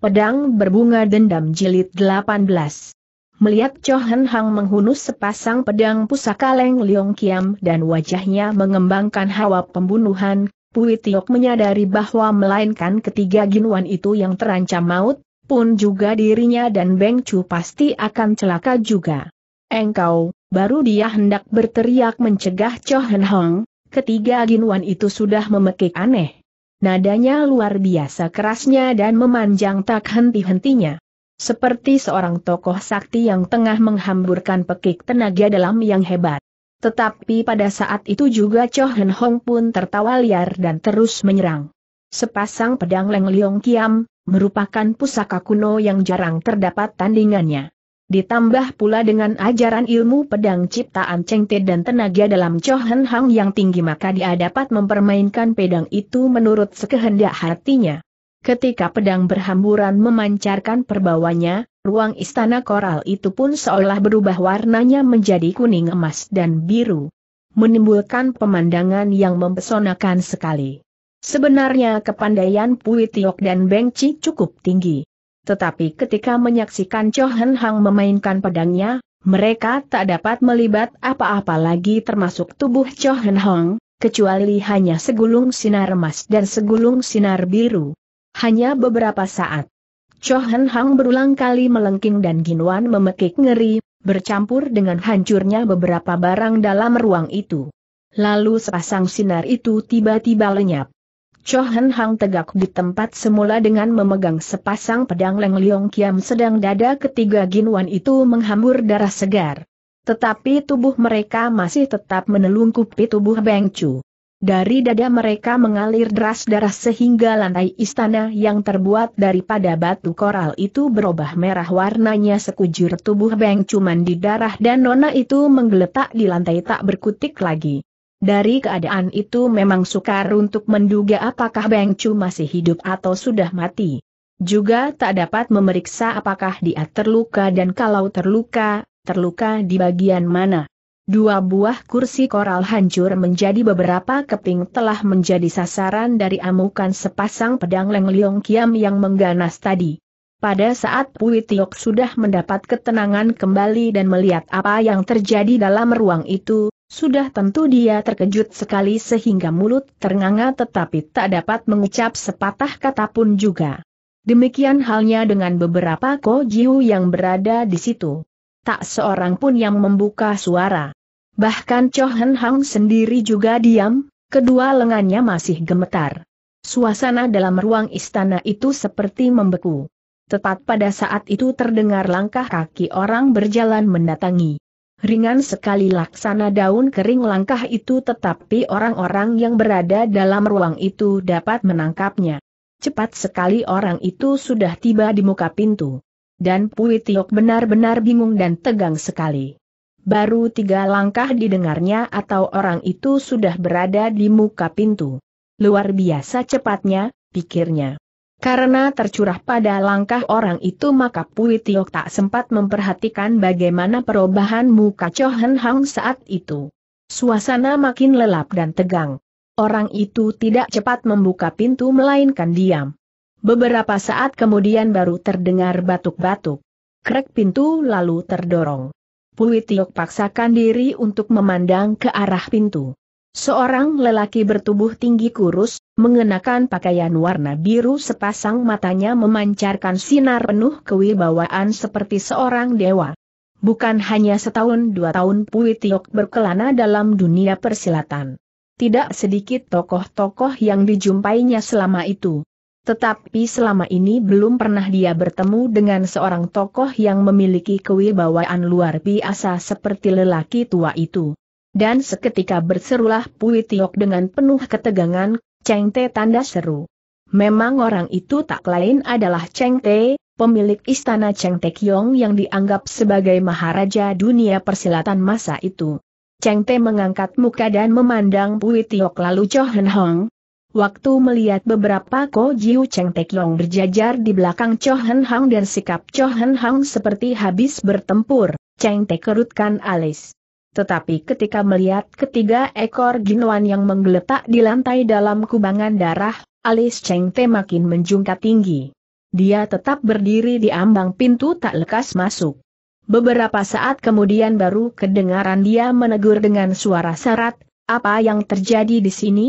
Pedang berbunga dendam jilid 18. Melihat Cho Hen Hang menghunus sepasang pedang pusaka Leng Leong Kiam dan wajahnya mengembangkan hawa pembunuhan, Pui Tiok menyadari bahwa melainkan ketiga ginuan itu yang terancam maut, pun juga dirinya dan Beng Chu pasti akan celaka juga. Engkau, baru dia hendak berteriak mencegah Cho Hen Hang, ketiga ginuan itu sudah memekik aneh. Nadanya luar biasa kerasnya dan memanjang tak henti-hentinya. Seperti seorang tokoh sakti yang tengah menghamburkan pekik tenaga dalam yang hebat. Tetapi pada saat itu juga Cho Hen Hong pun tertawa liar dan terus menyerang. Sepasang pedang Leng Liong Kiam, merupakan pusaka kuno yang jarang terdapat tandingannya. Ditambah pula dengan ajaran ilmu pedang ciptaan Cheng Te dan tenaga dalam Chohan Hang yang tinggi maka dia dapat mempermainkan pedang itu menurut sekehendak hatinya. Ketika pedang berhamburan memancarkan perbawanya, ruang istana koral itu pun seolah berubah warnanya menjadi kuning emas dan biru. Menimbulkan pemandangan yang mempesonakan sekali. Sebenarnya kepandaian Pui Tiok dan Beng Chi cukup tinggi. Tetapi ketika menyaksikan Cho Hen Hang memainkan pedangnya, mereka tak dapat melibat apa-apa lagi termasuk tubuh Cho Hen Hang, kecuali hanya segulung sinar emas dan segulung sinar biru. Hanya beberapa saat. Cho Hen Hang berulang kali melengking dan Ginuan memekik ngeri, bercampur dengan hancurnya beberapa barang dalam ruang itu. Lalu sepasang sinar itu tiba-tiba lenyap. Cho Hen Hang tegak di tempat semula dengan memegang sepasang pedang Leng Liong Kiam sedang dada ketiga Ginwan itu menghambur darah segar. Tetapi tubuh mereka masih tetap menelungkupi tubuh Beng Chu. Dari dada mereka mengalir deras darah sehingga lantai istana yang terbuat daripada batu koral itu berubah merah warnanya sekujur tubuh Beng Chu mandi darah dan nona itu menggeletak di lantai tak berkutik lagi. Dari keadaan itu memang sukar untuk menduga apakah Beng Chu masih hidup atau sudah mati. Juga tak dapat memeriksa apakah dia terluka dan kalau terluka, terluka di bagian mana. Dua buah kursi koral hancur menjadi beberapa keping telah menjadi sasaran dari amukan sepasang pedang Leng Liong Kiam yang mengganas tadi. Pada saat Pui Tiok sudah mendapat ketenangan kembali dan melihat apa yang terjadi dalam ruang itu, sudah tentu dia terkejut sekali sehingga mulut ternganga tetapi tak dapat mengucap sepatah kata pun juga. Demikian halnya dengan beberapa kojiu yang berada di situ. Tak seorang pun yang membuka suara. Bahkan Cho Hen Hang sendiri juga diam, kedua lengannya masih gemetar. Suasana dalam ruang istana itu seperti membeku. Tepat pada saat itu terdengar langkah kaki orang berjalan mendatangi. Ringan sekali laksana daun kering langkah itu tetapi orang-orang yang berada dalam ruang itu dapat menangkapnya. Cepat sekali orang itu sudah tiba di muka pintu. Dan Pui Tiok benar-benar bingung dan tegang sekali. Baru tiga langkah didengarnya atau orang itu sudah berada di muka pintu. Luar biasa cepatnya, pikirnya. Karena tercurah pada langkah orang itu maka Pui Tiok tak sempat memperhatikan bagaimana perubahan muka Cho Hen Hang saat itu. Suasana makin lelap dan tegang. Orang itu tidak cepat membuka pintu melainkan diam. Beberapa saat kemudian baru terdengar batuk-batuk. Krek pintu lalu terdorong. Pui Tiok paksakan diri untuk memandang ke arah pintu. Seorang lelaki bertubuh tinggi kurus, mengenakan pakaian warna biru sepasang matanya memancarkan sinar penuh kewibawaan seperti seorang dewa. Bukan hanya setahun dua tahun Pui Tiok berkelana dalam dunia persilatan. Tidak sedikit tokoh-tokoh yang dijumpainya selama itu. Tetapi selama ini belum pernah dia bertemu dengan seorang tokoh yang memiliki kewibawaan luar biasa seperti lelaki tua itu. Dan seketika berserulah Pui Tiok dengan penuh ketegangan, Cheng Te tanda seru. Memang orang itu tak lain adalah Cheng Te, pemilik istana Cheng Te Kiong yang dianggap sebagai maharaja dunia persilatan masa itu. Cheng Te mengangkat muka dan memandang Pui Tiok lalu Cho Hen Hong. Waktu melihat beberapa Ko Jiu Cheng Te Kiong berjajar di belakang Cho Hen Hong dan sikap Cho Hen Hong seperti habis bertempur, Cheng Te kerutkan alis. Tetapi ketika melihat ketiga ekor ginuan yang menggeletak di lantai dalam kubangan darah, alis Cheng Te makin menjungkat tinggi. dia tetap berdiri di ambang pintu tak lekas masuk. Beberapa saat kemudian baru kedengaran dia menegur dengan suara syarat, apa yang terjadi di sini?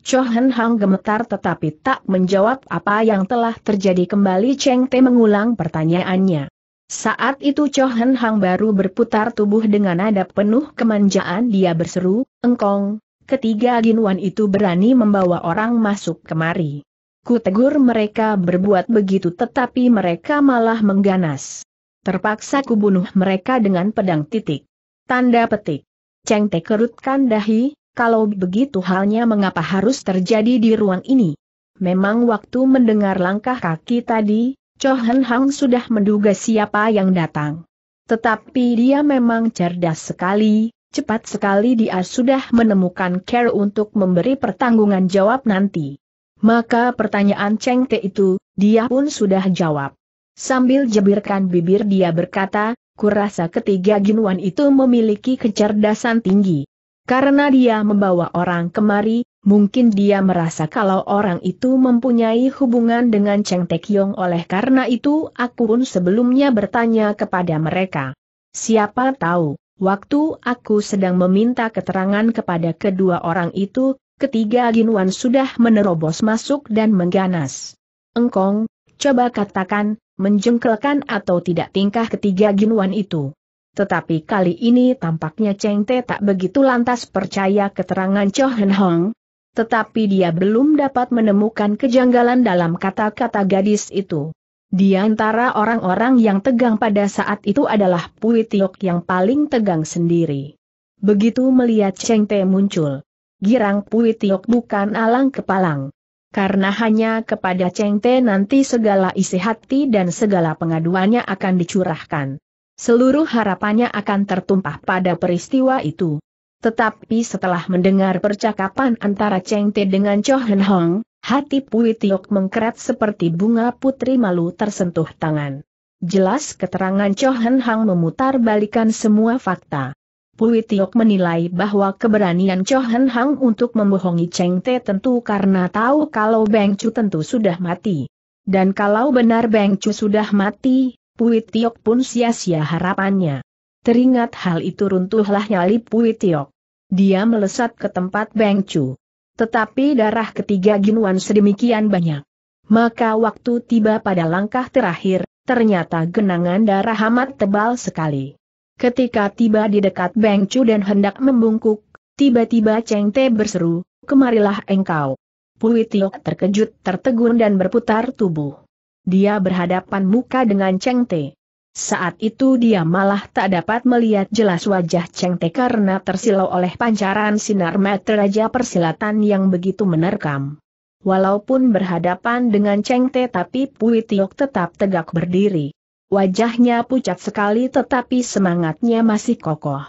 Cho Hen Hang gemetar tetapi tak menjawab apa yang telah terjadi kembali Cheng Te mengulang pertanyaannya. Saat itu Cho Hen Hang baru berputar tubuh dengan nada penuh kemanjaan dia berseru, Engkong, ketiga Ginwan itu berani membawa orang masuk kemari. Ku tegur mereka berbuat begitu tetapi mereka malah mengganas. Terpaksa ku bunuh mereka dengan pedang titik. Tanda petik. Ceng Te kerutkan dahi, kalau begitu halnya mengapa harus terjadi di ruang ini? Memang waktu mendengar langkah kaki tadi, Hen Hang sudah menduga siapa yang datang. Tetapi dia memang cerdas sekali, cepat sekali dia sudah menemukan care untuk memberi pertanggungan jawab nanti. Maka pertanyaan Cheng Te itu, dia pun sudah jawab. Sambil jebirkan bibir dia berkata, kurasa ketiga Ginwan itu memiliki kecerdasan tinggi. Karena dia membawa orang kemari, mungkin dia merasa kalau orang itu mempunyai hubungan dengan Cheng Te Kiong oleh karena itu aku pun sebelumnya bertanya kepada mereka. Siapa tahu, waktu aku sedang meminta keterangan kepada kedua orang itu, Ketiga Ginwan sudah menerobos masuk dan mengganas. Engkong, coba katakan, menjengkelkan atau tidak tingkah ketiga Ginwan itu. Tetapi kali ini tampaknya Cheng Te tak begitu lantas percaya keterangan Cho Hen Hong. Tetapi dia belum dapat menemukan kejanggalan dalam kata-kata gadis itu. Di antara orang-orang yang tegang pada saat itu adalah Pui Tiok yang paling tegang sendiri. Begitu melihat Cheng Te muncul, girang Pui Tiok bukan alang kepalang. Karena hanya kepada Cheng Te nanti segala isi hati dan segala pengaduannya akan dicurahkan. Seluruh harapannya akan tertumpah pada peristiwa itu. Tetapi setelah mendengar percakapan antara Cheng Te dengan Cho Hen Hong, hati Pui Tiok mengkeret seperti bunga putri malu tersentuh tangan. Jelas keterangan Cho Hen Hong memutar balikan semua fakta. Pui Tiok menilai bahwa keberanian Cho Hen Hang untuk membohongi Cheng Te tentu karena tahu kalau Beng Chu tentu sudah mati. Dan kalau benar Beng Chu sudah mati, Pui Tiok pun sia-sia harapannya. Teringat hal itu runtuhlah nyali Pui Tiok. Dia melesat ke tempat Beng Chu. Tetapi darah ketiga Ginwan sedemikian banyak. Maka waktu tiba pada langkah terakhir, ternyata genangan darah amat tebal sekali. Ketika tiba di dekat Beng Chu dan hendak membungkuk, tiba-tiba Cheng Te berseru, kemarilah engkau. Pui Tiok terkejut tertegun dan berputar tubuh. Dia berhadapan muka dengan Cheng Te. Saat itu dia malah tak dapat melihat jelas wajah Cheng Te karena tersilau oleh pancaran sinar mata raja persilatan yang begitu menerkam. Walaupun berhadapan dengan Cheng Te tapi Pui Tiok tetap tegak berdiri. Wajahnya pucat sekali tetapi semangatnya masih kokoh.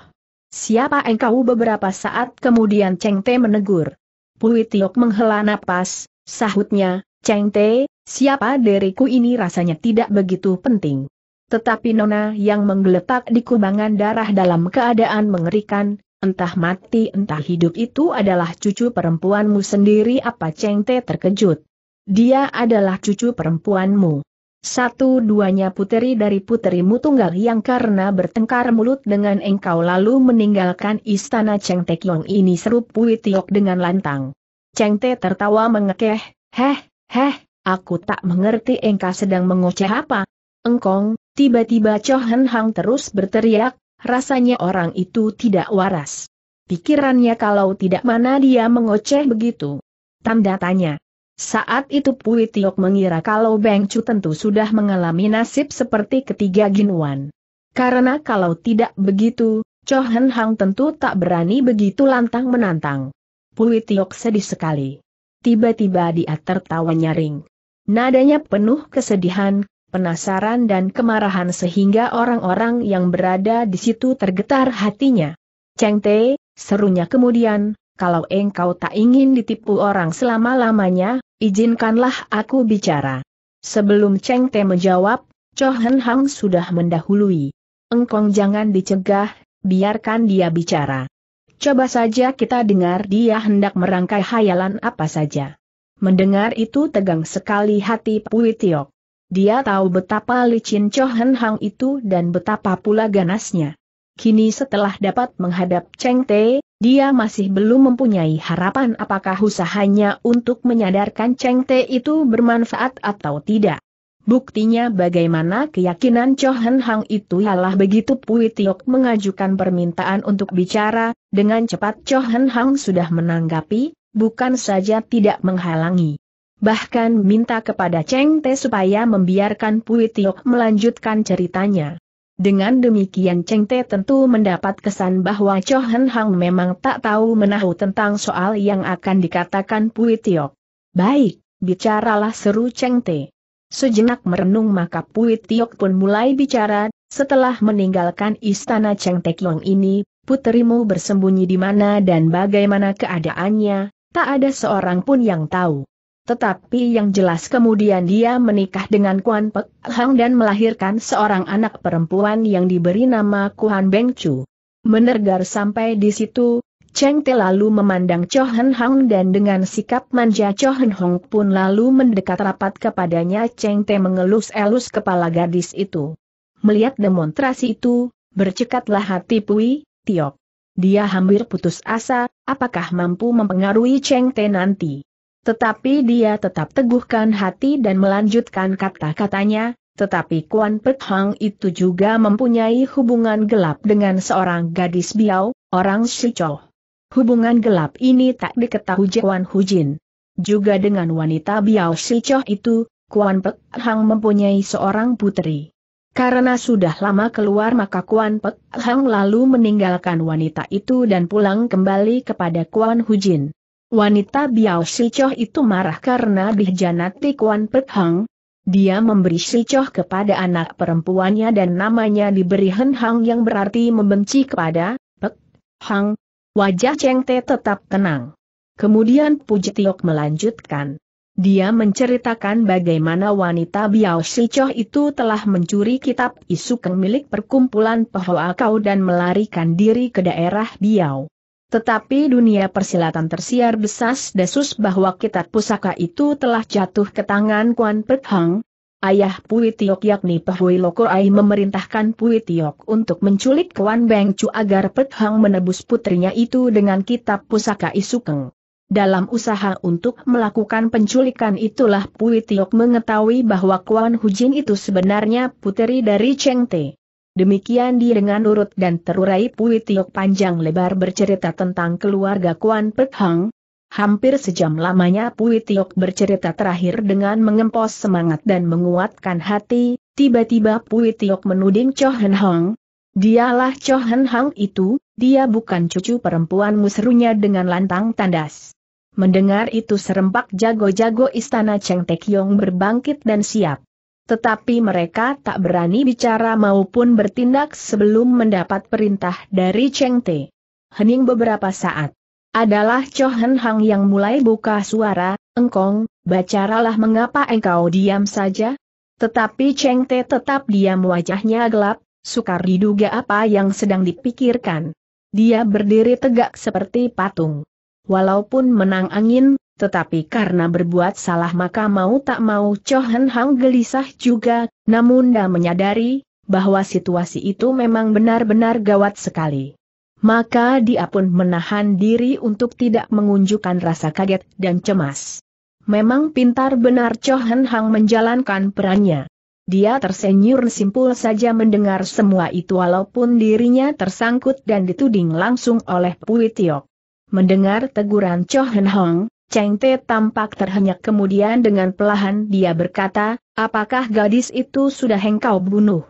Siapa engkau beberapa saat kemudian Cheng Te menegur. Pui Tiok menghela napas, sahutnya, Cheng Te, siapa diriku ini rasanya tidak begitu penting. Tetapi Nona yang menggeletak di kubangan darah dalam keadaan mengerikan, entah mati entah hidup itu adalah cucu perempuanmu sendiri apa Cheng Te terkejut. Dia adalah cucu perempuanmu. Satu-duanya puteri dari puterimu tunggal yang karena bertengkar mulut dengan engkau lalu meninggalkan istana Cheng Tekyong ini seru Pui Tiok dengan lantang. Cheng Te tertawa mengekeh, heh, heh, aku tak mengerti engkau sedang mengoceh apa. Engkong, tiba-tiba Cho Hen Hang terus berteriak, rasanya orang itu tidak waras. Pikirannya kalau tidak mana dia mengoceh begitu. Tanda tanya. Saat itu Pui Tiok mengira kalau Beng Chu tentu sudah mengalami nasib seperti ketiga Ginwan. Karena kalau tidak begitu, Cho Hen Hang tentu tak berani begitu lantang menantang. Pui Tiok sedih sekali. Tiba-tiba dia tertawa nyaring. Nadanya penuh kesedihan, penasaran dan kemarahan sehingga orang-orang yang berada di situ tergetar hatinya. Cheng Te, serunya kemudian, kalau engkau tak ingin ditipu orang selama-lamanya, Izinkanlah aku bicara. Sebelum Cheng Te menjawab, Cho Hen Hang sudah mendahului. Engkong jangan dicegah, biarkan dia bicara. Coba saja kita dengar dia hendak merangkai hayalan apa saja. Mendengar itu tegang sekali hati Pui Tiok. Dia tahu betapa licin Cho Hen Hang itu dan betapa pula ganasnya. Kini setelah dapat menghadap Cheng Te, dia masih belum mempunyai harapan apakah usahanya untuk menyadarkan Cheng Te itu bermanfaat atau tidak. Buktinya bagaimana keyakinan Cho Hen Hang itu ialah begitu Pui Tiok mengajukan permintaan untuk bicara, dengan cepat Cho Hen Hang sudah menanggapi, bukan saja tidak menghalangi bahkan minta kepada Cheng Te supaya membiarkan Pui Tiok melanjutkan ceritanya. Dengan demikian Cheng Te tentu mendapat kesan bahwa Cho Hen Hang memang tak tahu menahu tentang soal yang akan dikatakan Pui Tiok. Baik, bicaralah seru Cheng Te. Sejenak merenung maka Pui Tiok pun mulai bicara, setelah meninggalkan istana Cheng Te Kiong ini, puterimu bersembunyi di mana dan bagaimana keadaannya, tak ada seorang pun yang tahu. Tetapi yang jelas kemudian dia menikah dengan Kuan Pek Hang dan melahirkan seorang anak perempuan yang diberi nama Kuan Beng Chu. Menergar sampai di situ, Cheng Te lalu memandang Cho Hen Hang dan dengan sikap manja Cho Hen Hong pun lalu mendekat rapat kepadanya Cheng Te mengelus-elus kepala gadis itu. Melihat demonstrasi itu, bercekatlah hati Pui, Tiok. Dia hampir putus asa, apakah mampu mempengaruhi Cheng Te nanti. Tetapi dia tetap teguhkan hati dan melanjutkan kata-katanya, tetapi Kuan Pek Hang itu juga mempunyai hubungan gelap dengan seorang gadis biau, orang Shichoh. Hubungan gelap ini tak diketahui Kuan Hujin. Juga dengan wanita biau Shichoh itu, Kuan Pek Hang mempunyai seorang putri. Karena sudah lama keluar maka Kuan Pek Hang lalu meninggalkan wanita itu dan pulang kembali kepada Kuan Hujin. Wanita Biao Sicoh itu marah karena dihianati Kuan Pek Hang. Dia memberi Sicoh kepada anak perempuannya dan namanya diberi Hen Hang yang berarti membenci kepada Pek Hang. Wajah Cheng Te tetap tenang. Kemudian Puji melanjutkan. Dia menceritakan bagaimana wanita Biao Sicoh itu telah mencuri kitab isukeng milik perkumpulan Pahwa Kau dan melarikan diri ke daerah Biao. Tetapi dunia persilatan tersiar desas-desus bahwa kitab pusaka itu telah jatuh ke tangan Kuan Pek Hang. Ayah Pui Tiok yakni Pahui Lokorai memerintahkan Pui Tiok untuk menculik Kuan Beng Chu agar Pek Hang menebus putrinya itu dengan kitab pusaka Isukeng. Dalam usaha untuk melakukan penculikan itulah Pui Tiok mengetahui bahwa Kuan Hujin itu sebenarnya putri dari Cheng Te. Demikian dia dengan urut dan terurai Pui Tiok panjang lebar bercerita tentang keluarga Kuan Pek Hang. Hampir sejam lamanya Pui Tiok bercerita terakhir dengan mengempos semangat dan menguatkan hati, tiba-tiba Pui Tiok menuding Cho Hen Hang. Dialah Cho Hen Hang itu, dia bukan cucu perempuan musrunya dengan lantang tandas. Mendengar itu serempak jago-jago istana Cheng Tekiong berbangkit dan siap tetapi mereka tak berani bicara maupun bertindak sebelum mendapat perintah dari Cheng Te. Hening beberapa saat. Adalah Cho Hen Hang yang mulai buka suara, engkong, bacaralah mengapa engkau diam saja? Tetapi Cheng Te tetap diam wajahnya gelap, sukar diduga apa yang sedang dipikirkan. Dia berdiri tegak seperti patung. Walaupun menang angin, tetapi karena berbuat salah maka mau tak mau Chohan Hang gelisah juga, namun dah menyadari, bahwa situasi itu memang benar-benar gawat sekali. Maka dia pun menahan diri untuk tidak mengunjukkan rasa kaget dan cemas. Memang pintar benar Chohan Hang menjalankan perannya. Dia tersenyur simpul saja mendengar semua itu walaupun dirinya tersangkut dan dituding langsung oleh Pui Tiok. Mendengar teguran Chohan Hang, Cheng Te tampak terhenyak kemudian dengan pelahan dia berkata, apakah gadis itu sudah engkau bunuh?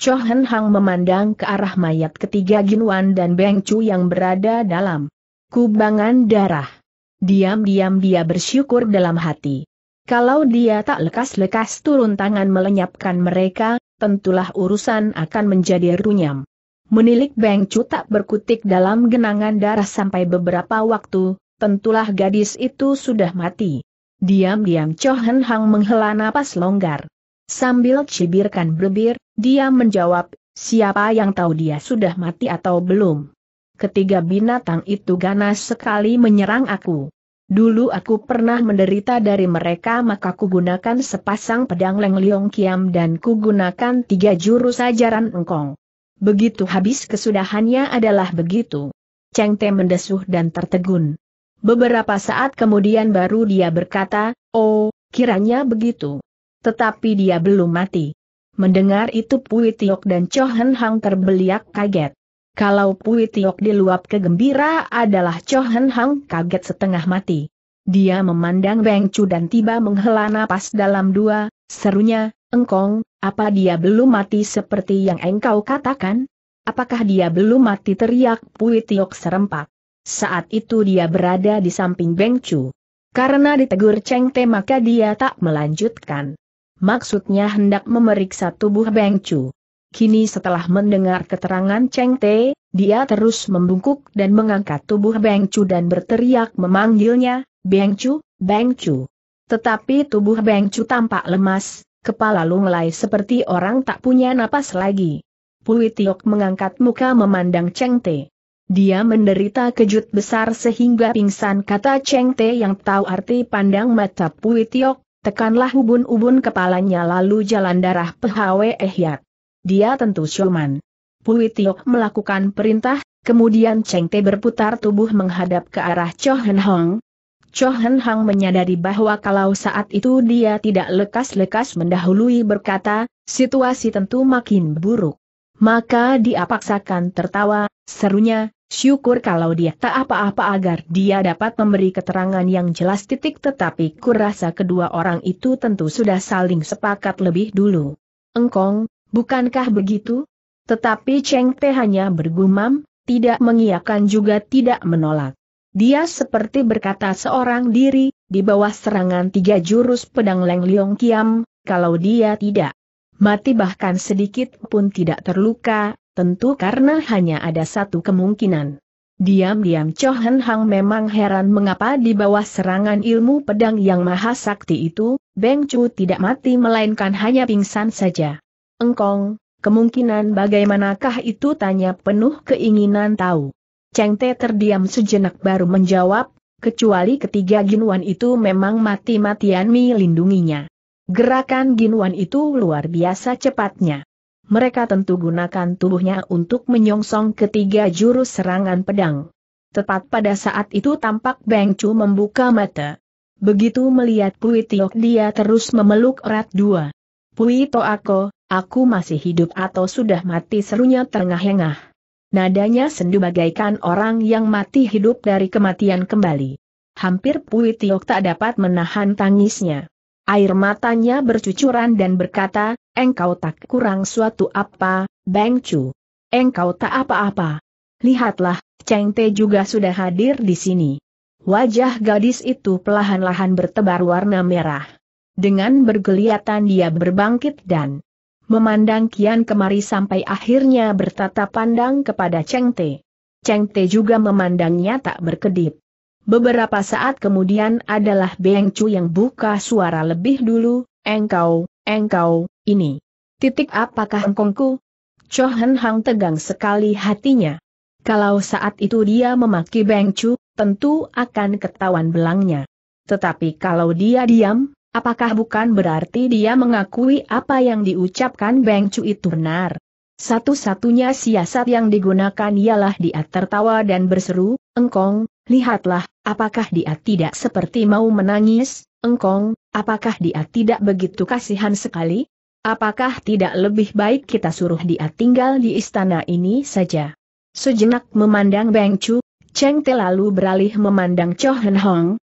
Cho Hen Hang memandang ke arah mayat ketiga Ginwan dan Beng Chu yang berada dalam kubangan darah. Diam-diam dia bersyukur dalam hati. Kalau dia tak lekas-lekas turun tangan melenyapkan mereka, tentulah urusan akan menjadi runyam. Menilik Beng Chu tak berkutik dalam genangan darah sampai beberapa waktu, tentulah gadis itu sudah mati. Diam-diam Cho Hen Hang menghela napas longgar. Sambil cibirkan bibir, dia menjawab, siapa yang tahu dia sudah mati atau belum. Ketiga binatang itu ganas sekali menyerang aku. Dulu aku pernah menderita dari mereka maka ku gunakan sepasang pedang Leng Liong Kiam dan ku gunakan tiga jurus ajaran engkong. Begitu habis kesudahannya adalah begitu. Cheng Te mendesuh dan tertegun. Beberapa saat kemudian baru dia berkata, oh, kiranya begitu. Tetapi dia belum mati. Mendengar itu Pui Tiok dan Cho Hen Hang terbeliak kaget. Kalau Pui Tiok diluap kegembira adalah Cho Hen Hang kaget setengah mati. Dia memandang Beng Chu dan tiba menghela napas dalam dua, serunya, Engkong, apa dia belum mati seperti yang engkau katakan? Apakah dia belum mati teriak Pui Tiok serempak. Saat itu dia berada di samping Beng Chu. Karena ditegur Cheng Te maka dia tak melanjutkan. Maksudnya hendak memeriksa tubuh Beng Chu. Kini setelah mendengar keterangan Cheng Te, dia terus membungkuk dan mengangkat tubuh Beng Chu dan berteriak memanggilnya, Beng Chu, Beng Chu. Tetapi tubuh Beng Chu tampak lemas, kepala lunglai seperti orang tak punya napas lagi. Pui Tiok mengangkat muka memandang Cheng Te. Dia menderita kejut besar sehingga pingsan kata Cheng Te yang tahu arti pandang mata Pui Tiok, tekanlah ubun-ubun kepalanya lalu jalan darah PHW Ehyat. Dia tentu Sioman. Pui Tiok melakukan perintah, kemudian Cheng Te berputar tubuh menghadap ke arah Cho Hen Hong. Cho Hen Hong menyadari bahwa kalau saat itu dia tidak lekas-lekas mendahului berkata, situasi tentu makin buruk. Maka dia paksakan tertawa, serunya, syukur kalau dia tak apa-apa agar dia dapat memberi keterangan yang jelas titik tetapi kurasa kedua orang itu tentu sudah saling sepakat lebih dulu. Engkong, Bukankah begitu? Tetapi Cheng Te hanya bergumam, tidak mengiyakan juga tidak menolak. Dia seperti berkata seorang diri, di bawah serangan tiga jurus pedang Leng Liong Kiam, kalau dia tidak mati bahkan sedikit pun tidak terluka, tentu karena hanya ada satu kemungkinan. Diam-diam Cho Hen Hang memang heran mengapa di bawah serangan ilmu pedang yang maha sakti itu, Beng Chu tidak mati melainkan hanya pingsan saja. Engkong, kemungkinan bagaimanakah itu tanya penuh keinginan tahu. Cheng Te terdiam sejenak baru menjawab, kecuali ketiga Ginwan itu memang mati-matian melindunginya. Gerakan Ginwan itu luar biasa cepatnya. Mereka tentu gunakan tubuhnya untuk menyongsong ketiga jurus serangan pedang. Tepat pada saat itu tampak Beng Chu membuka mata. Begitu melihat Pui Tiok dia terus memeluk erat dua. Pui Toako, Aku masih hidup atau sudah mati serunya terengah-engah. Nadanya sendu bagaikan orang yang mati hidup dari kematian kembali. Hampir Pui Tiok tak dapat menahan tangisnya. Air matanya bercucuran dan berkata, engkau tak kurang suatu apa, Beng Chu. Engkau tak apa-apa. Lihatlah, Cheng Te juga sudah hadir di sini. Wajah gadis itu pelahan-lahan bertebar warna merah. Dengan bergeliatan dia berbangkit dan memandang kian kemari sampai akhirnya bertatap pandang kepada Cheng Te. Cheng Te juga memandangnya tak berkedip. Beberapa saat kemudian adalah Beng Chu yang buka suara lebih dulu, engkau, engkau, ini. Titik apakah engkongku? Cho Hen Hang tegang sekali hatinya. Kalau saat itu dia memaki Beng Chu, tentu akan ketahuan belangnya. Tetapi kalau dia diam, Apakah bukan berarti dia mengakui apa yang diucapkan Beng Chu itu benar? Satu-satunya siasat yang digunakan ialah dia tertawa dan berseru, Engkong, lihatlah, apakah dia tidak seperti mau menangis, Engkong, apakah dia tidak begitu kasihan sekali? Apakah tidak lebih baik kita suruh dia tinggal di istana ini saja? Sejenak memandang Beng Chu, Cheng Te lalu beralih memandang Cho Hen Hong,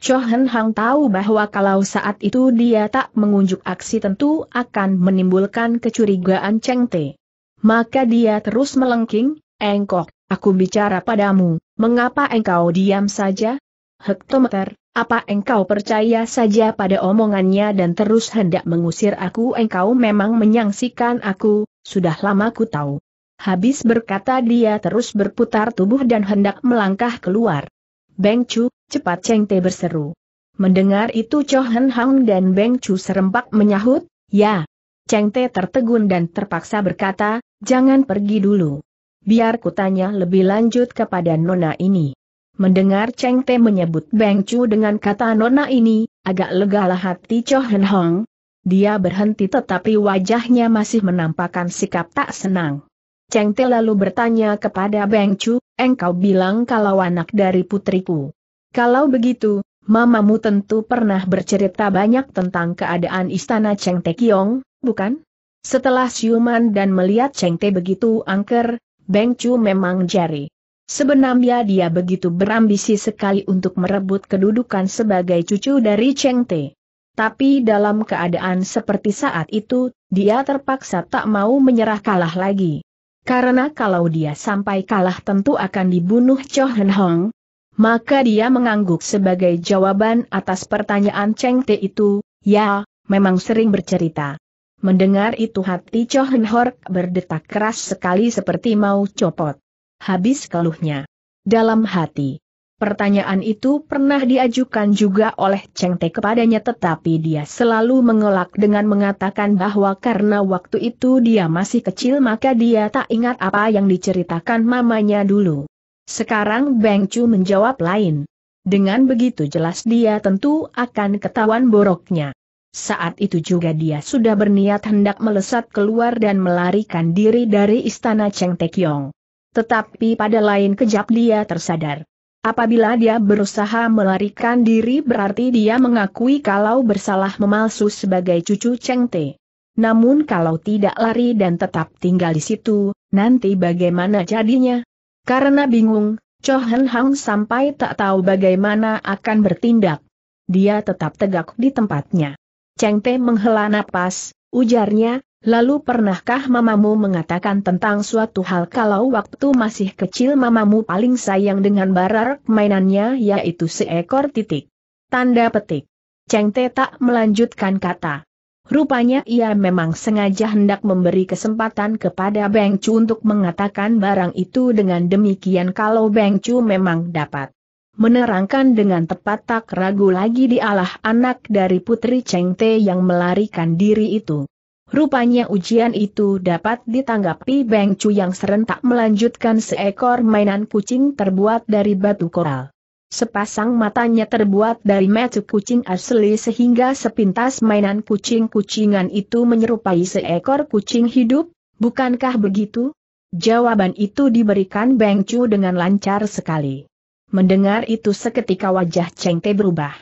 Cho Hen Hang tahu bahwa kalau saat itu dia tak mengunjuk aksi tentu akan menimbulkan kecurigaan Cheng Te. Maka dia terus melengking, Engkok, aku bicara padamu, mengapa engkau diam saja? Hektometer, apa engkau percaya saja pada omongannya dan terus hendak mengusir aku engkau memang menyangsikan aku, sudah lama ku tahu. Habis berkata dia terus berputar tubuh dan hendak melangkah keluar. Beng Chu, cepat Cheng Te berseru. Mendengar itu Cho Hen Hang dan Beng Chu serempak menyahut, ya. Cheng Te tertegun dan terpaksa berkata, jangan pergi dulu. Biar kutanya lebih lanjut kepada nona ini. Mendengar Cheng Te menyebut Beng Chu dengan kata nona ini, agak legalah hati Cho Hen Hong. Dia berhenti tetapi wajahnya masih menampakkan sikap tak senang. Cheng Te lalu bertanya kepada Beng Chu, engkau bilang kalau anak dari putriku. Kalau begitu, mamamu tentu pernah bercerita banyak tentang keadaan istana Cheng Te Kiong, bukan? Setelah siuman dan melihat Cheng Te begitu angker, Beng Chu memang jari. Sebenarnya dia begitu berambisi sekali untuk merebut kedudukan sebagai cucu dari Cheng Te. Tapi dalam keadaan seperti saat itu, dia terpaksa tak mau menyerah kalah lagi. Karena kalau dia sampai kalah tentu akan dibunuh Cho Hen Hong, maka dia mengangguk sebagai jawaban atas pertanyaan Cheng Te itu, ya, memang sering bercerita. Mendengar itu hati Cho Hen Hor berdetak keras sekali seperti mau copot. Habis keluhnya. Dalam hati. Pertanyaan itu pernah diajukan juga oleh Cheng Te kepadanya tetapi dia selalu mengelak dengan mengatakan bahwa karena waktu itu dia masih kecil maka dia tak ingat apa yang diceritakan mamanya dulu. Sekarang Beng Chu menjawab lain. Dengan begitu jelas dia tentu akan ketahuan boroknya. Saat itu juga dia sudah berniat hendak melesat keluar dan melarikan diri dari istana Cheng Tekiong. Tetapi pada lain kejap dia tersadar. Apabila dia berusaha melarikan diri berarti dia mengakui kalau bersalah memalsu sebagai cucu Cheng Te. Namun kalau tidak lari dan tetap tinggal di situ, nanti bagaimana jadinya? Karena bingung, Cho Hen Hang sampai tak tahu bagaimana akan bertindak. Dia tetap tegak di tempatnya. Cheng Te menghela napas, ujarnya, lalu pernahkah mamamu mengatakan tentang suatu hal kalau waktu masih kecil mamamu paling sayang dengan barar mainannya yaitu seekor titik. Tanda petik. Cheng Te tak melanjutkan kata. Rupanya ia memang sengaja hendak memberi kesempatan kepada Beng Chu untuk mengatakan barang itu dengan demikian kalau Beng Chu memang dapat menerangkan dengan tepat tak ragu lagi dialah anak dari Putri Cheng Te yang melarikan diri itu. Rupanya ujian itu dapat ditanggapi Beng Chu yang serentak melanjutkan seekor mainan kucing terbuat dari batu koral. Sepasang matanya terbuat dari mata kucing asli sehingga sepintas mainan kucing-kucingan itu menyerupai seekor kucing hidup, bukankah begitu? Jawaban itu diberikan Beng Chu dengan lancar sekali. Mendengar itu seketika wajah Cheng Te berubah.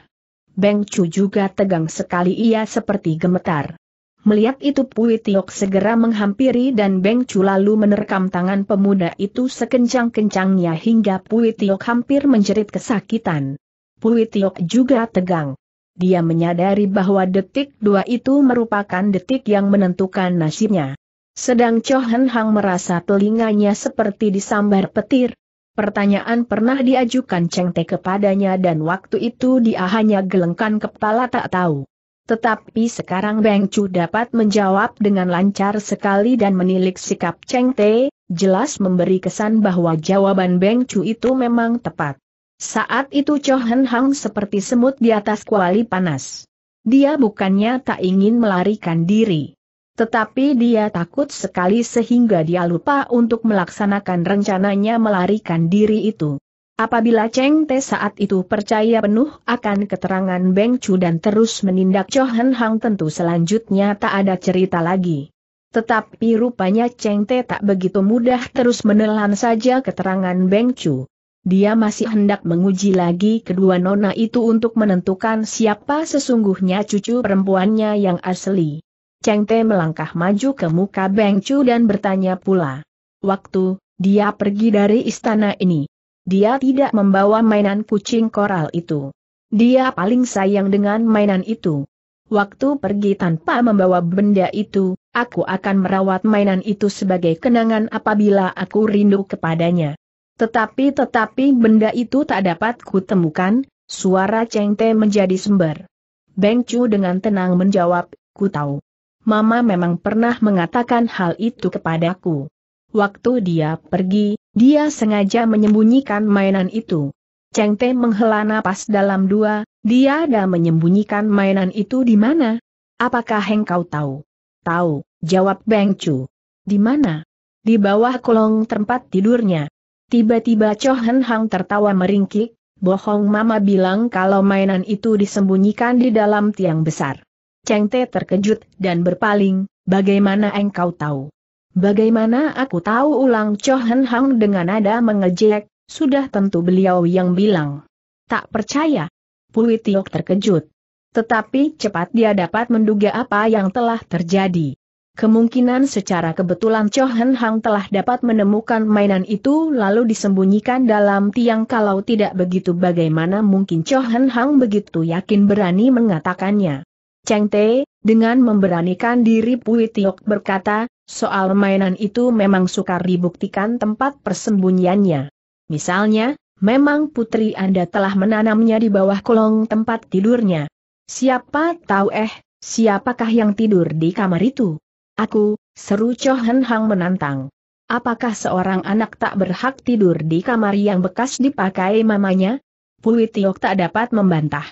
Beng Chu juga tegang sekali ia seperti gemetar. Melihat itu Pui Tiok segera menghampiri dan Beng Chu lalu menerkam tangan pemuda itu sekencang-kencangnya hingga Pui Tiok hampir menjerit kesakitan. Pui Tiok juga tegang. Dia menyadari bahwa detik dua itu merupakan detik yang menentukan nasibnya. Sedang Cho Hen Hang merasa telinganya seperti disambar petir, Pertanyaan pernah diajukan Cheng Te kepadanya dan waktu itu dia hanya gelengkan kepala tak tahu. Tetapi sekarang Beng Chu dapat menjawab dengan lancar sekali dan menilik sikap Cheng Te, jelas memberi kesan bahwa jawaban Beng Chu itu memang tepat. Saat itu Cho Hen Hang seperti semut di atas kuali panas. Dia bukannya tak ingin melarikan diri. Tetapi dia takut sekali sehingga dia lupa untuk melaksanakan rencananya melarikan diri itu. Apabila Cheng Te saat itu percaya penuh akan keterangan Beng Chu dan terus menindak Cho Hen Hang tentu selanjutnya tak ada cerita lagi. Tetapi rupanya Cheng Te tak begitu mudah terus menelan saja keterangan Beng Chu. Dia masih hendak menguji lagi kedua nona itu untuk menentukan siapa sesungguhnya cucu perempuannya yang asli. Cheng Te melangkah maju ke muka Beng Chu dan bertanya pula. Waktu, dia pergi dari istana ini. Dia tidak membawa mainan kucing koral itu. Dia paling sayang dengan mainan itu. Waktu pergi tanpa membawa benda itu, aku akan merawat mainan itu sebagai kenangan apabila aku rindu kepadanya. Tetapi tetapi benda itu tak dapat kutemukan, suara Cheng Te menjadi sember. Beng Chu dengan tenang menjawab, ku tahu. Mama memang pernah mengatakan hal itu kepadaku. Waktu dia pergi, dia sengaja menyembunyikan mainan itu. Cheng Te menghela napas dalam dua, dia ada menyembunyikan mainan itu di mana? Apakah engkau tahu? Tahu, jawab Beng Chu. Di mana? Di bawah kolong tempat tidurnya. Tiba-tiba Cho Hen Hang tertawa meringkik, bohong mama bilang kalau mainan itu disembunyikan di dalam tiang besar. Cheng Te terkejut dan berpaling, bagaimana engkau tahu? Bagaimana aku tahu ulang Cho Hen Hang dengan nada mengejek, sudah tentu beliau yang bilang. Tak percaya. Pui Tiok terkejut. Tetapi cepat dia dapat menduga apa yang telah terjadi. Kemungkinan secara kebetulan Cho Hen Hang telah dapat menemukan mainan itu lalu disembunyikan dalam tiang kalau tidak begitu bagaimana mungkin Cho Hen Hang begitu yakin berani mengatakannya. Cheng Te, dengan memberanikan diri Pui Tiok berkata, soal mainan itu memang sukar dibuktikan tempat persembunyiannya. Misalnya, memang putri Anda telah menanamnya di bawah kolong tempat tidurnya. Siapa tahu eh, siapakah yang tidur di kamar itu? Aku, seru Cho Hen Hang menantang. Apakah seorang anak tak berhak tidur di kamar yang bekas dipakai mamanya? Pui Tiok tak dapat membantah.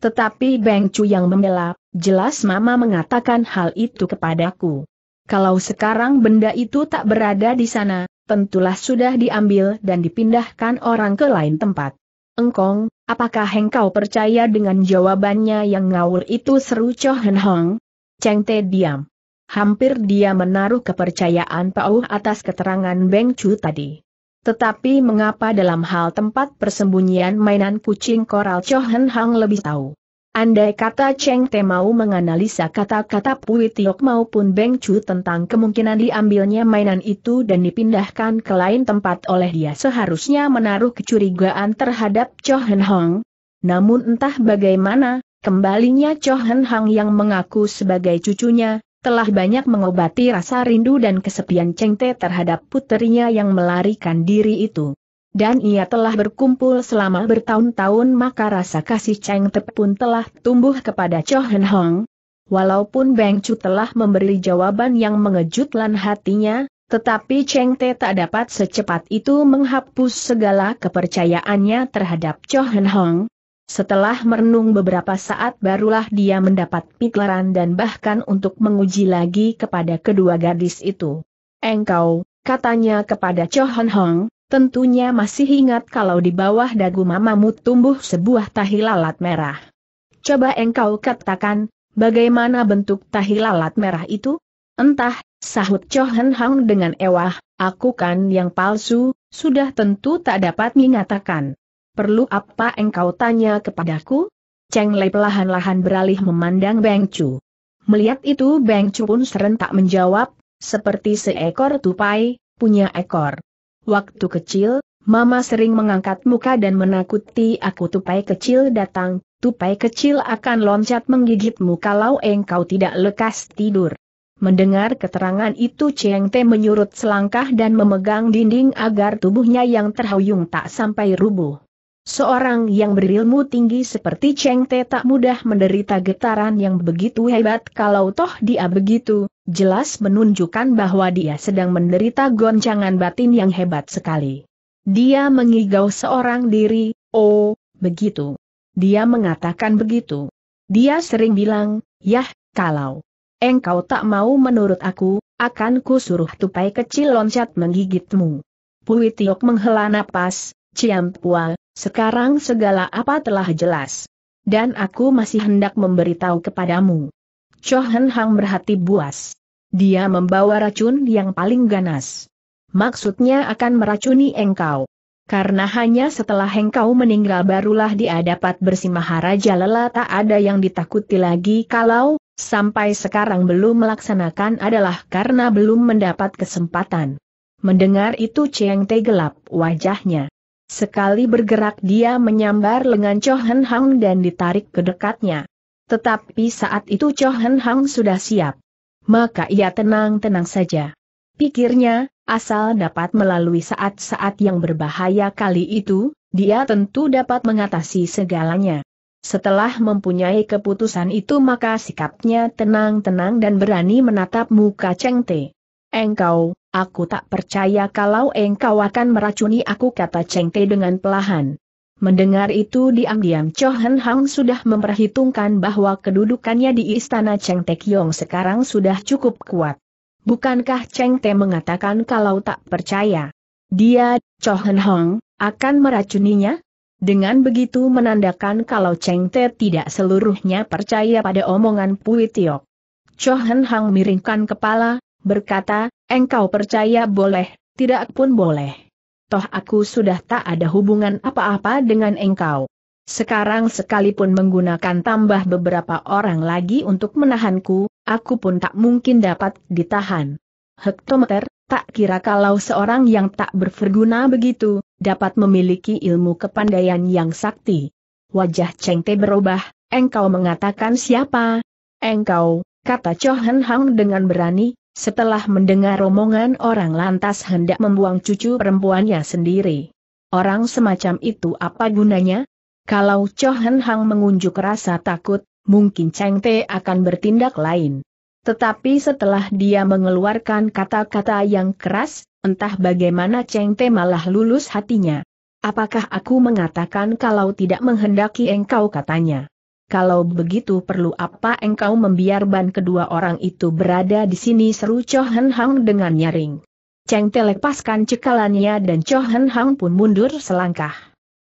Tetapi Beng Chu yang membela, jelas mama mengatakan hal itu kepadaku. Kalau sekarang benda itu tak berada di sana, tentulah sudah diambil dan dipindahkan orang ke lain tempat. Engkong, apakah engkau percaya dengan jawabannya yang ngawur itu seru Cho Hen Hong? Cheng Te diam. Hampir dia menaruh kepercayaan Pauh atas keterangan Beng Chu tadi. Tetapi mengapa dalam hal tempat persembunyian mainan kucing koral Chohen Hang lebih tahu? Andai kata Cheng Te mau menganalisa kata-kata Pui Tiok maupun Beng Chu tentang kemungkinan diambilnya mainan itu dan dipindahkan ke lain tempat oleh dia seharusnya menaruh kecurigaan terhadap Chohen Hang. Namun entah bagaimana, kembalinya Chohen Hang yang mengaku sebagai cucunya, telah banyak mengobati rasa rindu dan kesepian Cheng Te terhadap puterinya yang melarikan diri itu. Dan ia telah berkumpul selama bertahun-tahun maka rasa kasih Cheng Te pun telah tumbuh kepada Cho Hen Hong. Walaupun Beng Chu telah memberi jawaban yang mengejutkan hatinya, tetapi Cheng Te tak dapat secepat itu menghapus segala kepercayaannya terhadap Cho Hen Hong, setelah merenung beberapa saat barulah dia mendapat pikiran dan bahkan untuk menguji lagi kepada kedua gadis itu. Engkau, katanya kepada Cho Han Hong, tentunya masih ingat kalau di bawah dagu mamamu tumbuh sebuah tahi lalat merah. Coba engkau katakan, bagaimana bentuk tahi lalat merah itu? Entah, sahut Cho Han Hong dengan ewah, aku kan yang palsu, sudah tentu tak dapat mengatakan. Perlu apa engkau tanya kepadaku? Cheng Lei perlahan-lahan beralih memandang Beng Chu. Melihat itu Beng Chu pun serentak menjawab, seperti seekor tupai, punya ekor. Waktu kecil, Mama sering mengangkat muka dan menakuti aku tupai kecil datang, tupai kecil akan loncat menggigitmu kalau engkau tidak lekas tidur. Mendengar keterangan itu Cheng Te menyurut selangkah dan memegang dinding agar tubuhnya yang terhuyung tak sampai rubuh. Seorang yang berilmu tinggi seperti Cheng Te tak mudah menderita getaran yang begitu hebat kalau toh dia begitu, jelas menunjukkan bahwa dia sedang menderita goncangan batin yang hebat sekali. Dia mengigau seorang diri, oh, begitu. Dia mengatakan begitu. Dia sering bilang, yah, kalau engkau tak mau menurut aku, akan ku suruh tupai kecil loncat menggigitmu. Pui Tiok menghela napas, Ciampua, sekarang segala apa telah jelas. Dan aku masih hendak memberitahu kepadamu. Chohan Hang berhati buas. Dia membawa racun yang paling ganas. Maksudnya akan meracuni engkau. Karena hanya setelah engkau meninggal barulah dia dapat bersih Maharaja Lela tak ada yang ditakuti lagi kalau, sampai sekarang belum melaksanakan adalah karena belum mendapat kesempatan. Mendengar itu Cheng Te gelap wajahnya. Sekali bergerak dia menyambar lengan Cho Hen Hang dan ditarik ke dekatnya. Tetapi saat itu Cho Hen Hang sudah siap. Maka ia tenang-tenang saja. Pikirnya, asal dapat melalui saat-saat yang berbahaya kali itu, dia tentu dapat mengatasi segalanya. Setelah mempunyai keputusan itu maka sikapnya tenang-tenang dan berani menatap muka Cheng Te. Engkau, Aku tak percaya kalau engkau akan meracuni aku kata Cheng Te dengan pelahan. Mendengar itu diam-diam Cho Hen Hang sudah memperhitungkan bahwa kedudukannya di istana Cheng Te Kiong sekarang sudah cukup kuat. Bukankah Cheng Te mengatakan kalau tak percaya? Dia, Cho Hen Hong, akan meracuninya? Dengan begitu menandakan kalau Cheng Te tidak seluruhnya percaya pada omongan Pui Tiok. Cho Hen Hong miringkan kepala, berkata, engkau percaya boleh, tidak pun boleh. Toh aku sudah tak ada hubungan apa-apa dengan engkau. Sekarang sekalipun menggunakan tambah beberapa orang lagi untuk menahanku, aku pun tak mungkin dapat ditahan. Hektometer, tak kira kalau seorang yang tak berguna begitu, dapat memiliki ilmu kepandaian yang sakti. Wajah Cheng Te berubah, engkau mengatakan siapa? Engkau, kata Cho Hen Hang dengan berani, setelah mendengar omongan orang lantas hendak membuang cucu perempuannya sendiri. Orang semacam itu apa gunanya? Kalau Cho Hen Hang mengunjuk rasa takut, mungkin Cheng Te akan bertindak lain. Tetapi setelah dia mengeluarkan kata-kata yang keras, entah bagaimana Cheng Te malah lulus hatinya. Apakah aku mengatakan kalau tidak menghendaki engkau katanya? Kalau begitu perlu apa engkau membiarkan kedua orang itu berada di sini seru Cho Hen Hang dengan nyaring. Cheng Te lepaskan cekalannya dan Cho Hen Hang pun mundur selangkah.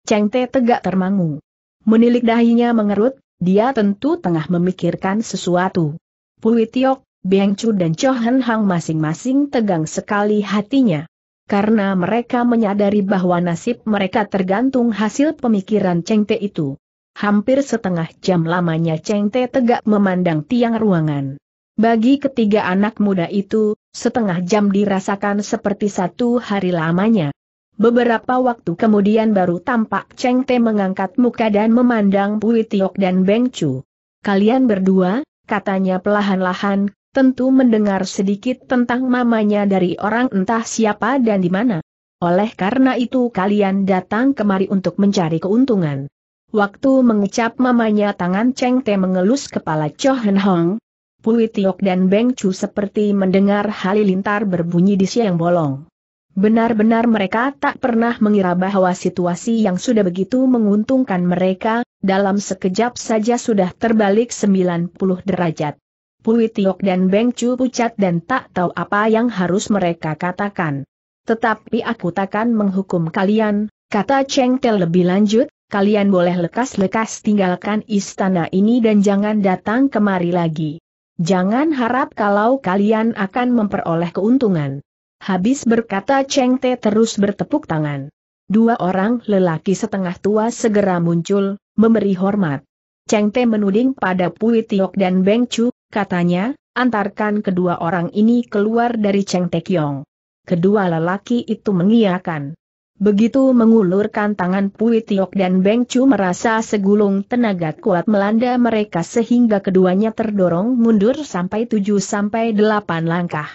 Cheng Te tegak termangu. Menilik dahinya mengerut, dia tentu tengah memikirkan sesuatu. Pui Tiok, Beng Chu dan Cho Han Hang masing-masing tegang sekali hatinya. Karena mereka menyadari bahwa nasib mereka tergantung hasil pemikiran Cheng Te itu. Hampir setengah jam lamanya Cheng Te tegak memandang tiang ruangan. Bagi ketiga anak muda itu, setengah jam dirasakan seperti satu hari lamanya. Beberapa waktu kemudian baru tampak Cheng Te mengangkat muka dan memandang Pui Tiok dan Beng Chu. Kalian berdua, katanya pelahan-lahan, tentu mendengar sedikit tentang mamanya dari orang entah siapa dan di mana. Oleh karena itu kalian datang kemari untuk mencari keuntungan. Waktu mengucap mamanya tangan Cheng Te mengelus kepala Cho Hen Hong. Pui Tiok dan Beng Chu seperti mendengar halilintar berbunyi di siang bolong. Benar-benar mereka tak pernah mengira bahwa situasi yang sudah begitu menguntungkan mereka, dalam sekejap saja sudah terbalik 90 derajat. Pui Tiok dan Beng Chu pucat dan tak tahu apa yang harus mereka katakan. Tetapi aku takkan menghukum kalian, kata Cheng Tel lebih lanjut, kalian boleh lekas-lekas tinggalkan istana ini dan jangan datang kemari lagi. Jangan harap kalau kalian akan memperoleh keuntungan. Habis berkata Cheng Te terus bertepuk tangan. Dua orang lelaki setengah tua segera muncul, memberi hormat. Cheng Te menuding pada Pui Tiok dan Beng Chu, katanya, antarkan kedua orang ini keluar dari Cheng Te Kiong. Kedua lelaki itu mengiyakan. Begitu mengulurkan tangan Pui Tiok dan Beng Chu merasa segulung tenaga kuat melanda mereka sehingga keduanya terdorong mundur sampai tujuh sampai delapan langkah.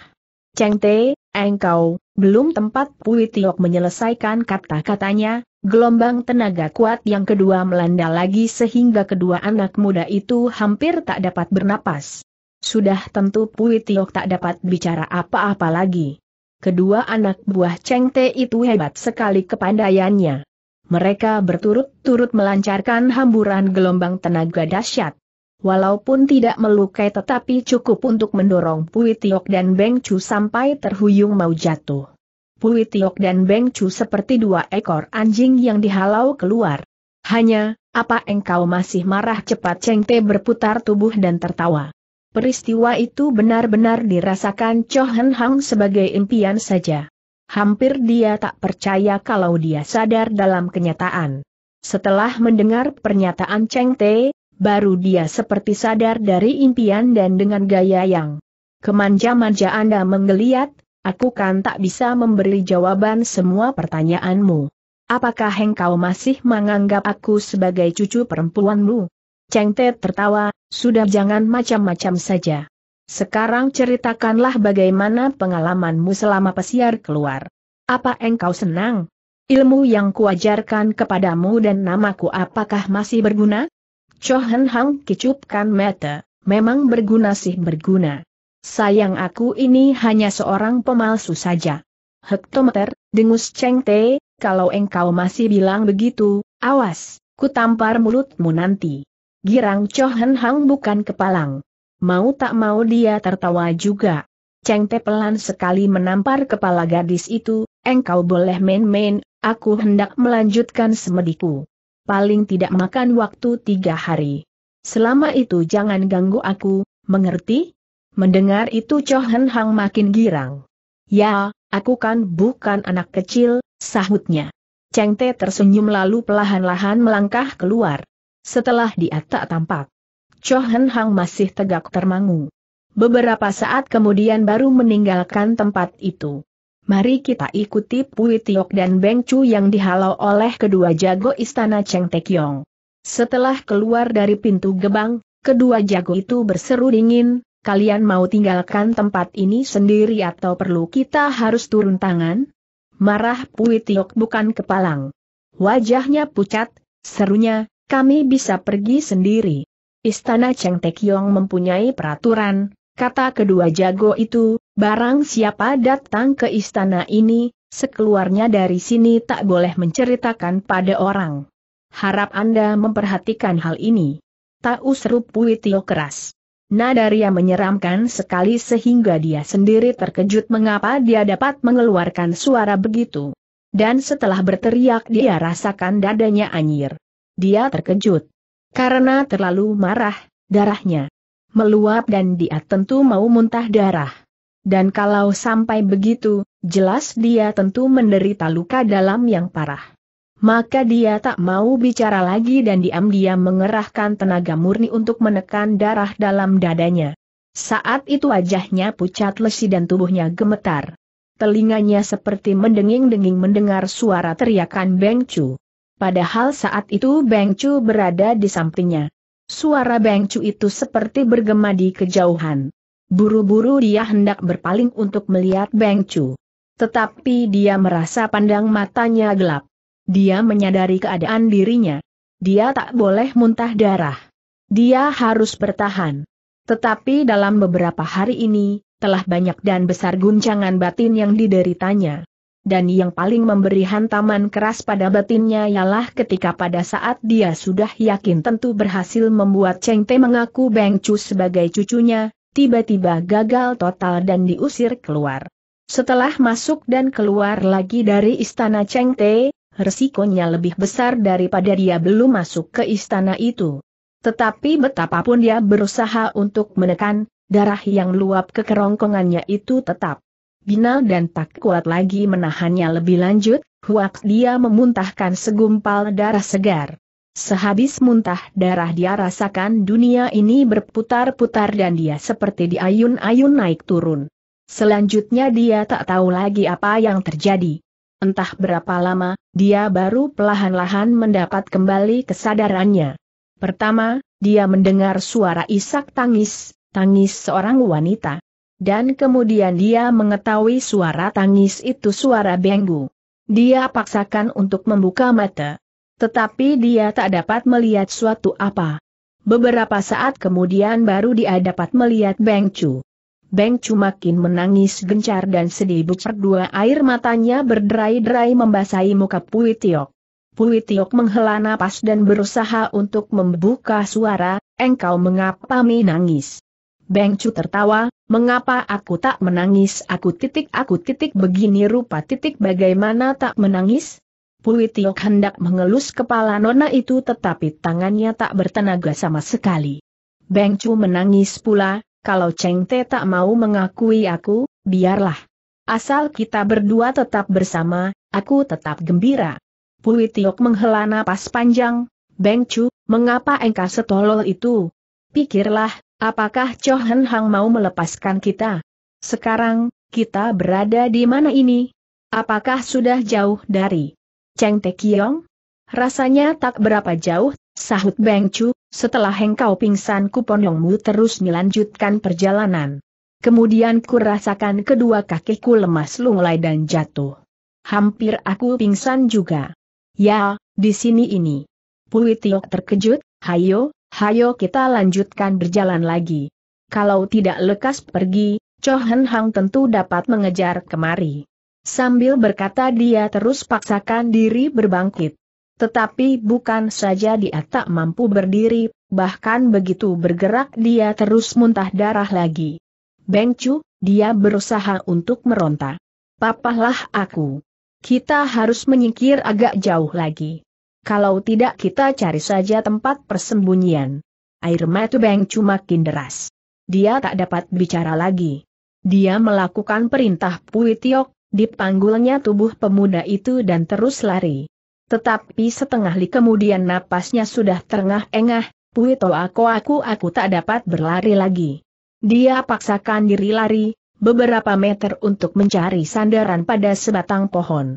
Cheng Te, engkau, belum tempat Pui Tiok menyelesaikan kata-katanya, gelombang tenaga kuat yang kedua melanda lagi sehingga kedua anak muda itu hampir tak dapat bernapas. Sudah tentu Pui Tiok tak dapat bicara apa-apa lagi. Kedua anak buah Cheng Te itu hebat sekali kepandaiannya. Mereka berturut-turut melancarkan hamburan gelombang tenaga dahsyat. Walaupun tidak melukai tetapi cukup untuk mendorong Pui Tiok dan Beng Chu sampai terhuyung mau jatuh. Pui Tiok dan Beng Chu seperti dua ekor anjing yang dihalau keluar. Hanya, apa engkau masih marah cepat Cheng Te berputar tubuh dan tertawa. Peristiwa itu benar-benar dirasakan Cho Hen Hang sebagai impian saja. Hampir dia tak percaya kalau dia sadar dalam kenyataan. Setelah mendengar pernyataan Cheng Te, baru dia seperti sadar dari impian dan dengan gaya yang kemanja-manja Anda menggeliat, aku kan tak bisa memberi jawaban semua pertanyaanmu. Apakah engkau masih menganggap aku sebagai cucu perempuanmu? Cheng Te tertawa, sudah jangan macam-macam saja. Sekarang ceritakanlah bagaimana pengalamanmu selama pesiar keluar. Apa engkau senang? Ilmu yang kuajarkan kepadamu dan namaku apakah masih berguna? Cho Hen Hang kicupkan mata, memang berguna sih berguna. Sayang aku ini hanya seorang pemalsu saja. Hektometer, dengus Cheng Te, kalau engkau masih bilang begitu, awas, ku tampar mulutmu nanti. Girang Cho Hen Hang bukan kepalang. Mau tak mau dia tertawa juga. Cheng Te pelan sekali menampar kepala gadis itu, engkau boleh main-main, aku hendak melanjutkan semediku. Paling tidak makan waktu tiga hari. Selama itu jangan ganggu aku, mengerti? Mendengar itu Cho Hen Hang makin girang. Ya, aku kan bukan anak kecil, sahutnya. Cheng Te tersenyum lalu pelahan-lahan melangkah keluar. Setelah dia tak tampak, Cho Hen Hang masih tegak termangu. Beberapa saat kemudian baru meninggalkan tempat itu. Mari kita ikuti Pui Tiok dan Beng Chu yang dihalau oleh kedua jago istana Cheng Tekiong. Setelah keluar dari pintu gebang, kedua jago itu berseru dingin, kalian mau tinggalkan tempat ini sendiri atau perlu kita harus turun tangan? Marah Pui Tiok bukan kepalang. Wajahnya pucat, serunya, kami bisa pergi sendiri. Istana Cheng Tekiong mempunyai peraturan, kata kedua jago itu, Barang siapa datang ke istana ini, sekeluarnya dari sini tak boleh menceritakan pada orang. Harap Anda memperhatikan hal ini. Tak seru Puitio keras. Nadaria menyeramkan sekali sehingga dia sendiri terkejut mengapa dia dapat mengeluarkan suara begitu. Dan setelah berteriak dia rasakan dadanya anyir. Dia terkejut. Karena terlalu marah, darahnya meluap dan dia tentu mau muntah darah. Dan kalau sampai begitu, jelas dia tentu menderita luka dalam yang parah. Maka dia tak mau bicara lagi dan diam-diam mengerahkan tenaga murni untuk menekan darah dalam dadanya. Saat itu wajahnya pucat lesi dan tubuhnya gemetar. Telinganya seperti mendenging-denging mendengar suara teriakan Beng Chu. Padahal saat itu Beng Chu berada di sampingnya. Suara Beng Chu itu seperti bergema di kejauhan. Buru-buru dia hendak berpaling untuk melihat Beng Chu. Tetapi dia merasa pandang matanya gelap. Dia menyadari keadaan dirinya. Dia tak boleh muntah darah. Dia harus bertahan. Tetapi dalam beberapa hari ini, telah banyak dan besar guncangan batin yang dideritanya. Dan yang paling memberi hantaman keras pada batinnya ialah ketika pada saat dia sudah yakin tentu berhasil membuat Cheng Te mengaku Beng Chu sebagai cucunya, tiba-tiba gagal total dan diusir keluar. Setelah masuk dan keluar lagi dari istana Cheng Te, resikonya lebih besar daripada dia belum masuk ke istana itu. Tetapi betapapun dia berusaha untuk menekan, darah yang luap ke kerongkongannya itu tetap binal dan tak kuat lagi menahannya lebih lanjut, huak dia memuntahkan segumpal darah segar. Sehabis muntah darah dia rasakan dunia ini berputar-putar dan dia seperti diayun-ayun naik turun. Selanjutnya dia tak tahu lagi apa yang terjadi. Entah berapa lama, dia baru pelahan-lahan mendapat kembali kesadarannya. Pertama, dia mendengar suara isak tangis, tangis seorang wanita. Dan kemudian dia mengetahui suara tangis itu suara benggu. Dia paksakan untuk membuka mata tetapi dia tak dapat melihat suatu apa. Beberapa saat kemudian baru dia dapat melihat Beng Chu. Beng Chu makin menangis gencar dan sedih berdua air matanya berderai-derai membasahi muka Pui Tiok. Menghela napas dan berusaha untuk membuka suara, engkau mengapa menangis? Beng Chu tertawa, mengapa aku tak menangis aku titik aku titik begini rupa titik bagaimana tak menangis? Puitiok hendak mengelus kepala nona itu tetapi tangannya tak bertenaga sama sekali. Beng Chu menangis pula, kalau Cheng Te tak mau mengakui aku, biarlah. Asal kita berdua tetap bersama, aku tetap gembira. Puitiok menghela napas panjang, Beng Chu, mengapa engkau setolol itu? Pikirlah, apakah Cho Hen Hang mau melepaskan kita? Sekarang, kita berada di mana ini? Apakah sudah jauh dari Cheng Te Kiong? Rasanya tak berapa jauh, sahut Beng Chu, setelah engkau pingsan kuponyongmu terus melanjutkan perjalanan. Kemudian ku rasakan kedua kakiku lemas lunglai dan jatuh. Hampir aku pingsan juga. Ya, di sini ini. Pui Tiok terkejut, hayo, hayo kita lanjutkan berjalan lagi. Kalau tidak lekas pergi, Cho Hen Hang tentu dapat mengejar kemari. Sambil berkata dia terus paksakan diri berbangkit. Tetapi bukan saja dia tak mampu berdiri, bahkan begitu bergerak dia terus muntah darah lagi. Beng Chu, dia berusaha untuk meronta. Papahlah aku. Kita harus menyingkir agak jauh lagi. Kalau tidak kita cari saja tempat persembunyian. Air mata Beng Chu makin deras. Dia tak dapat bicara lagi. Dia melakukan perintah Pui Tiok, dipanggulnya tubuh pemuda itu dan terus lari. Tetapi setengah li kemudian napasnya sudah terengah-engah, Pui aku aku aku tak dapat berlari lagi. Dia paksakan diri lari, beberapa meter untuk mencari sandaran pada sebatang pohon.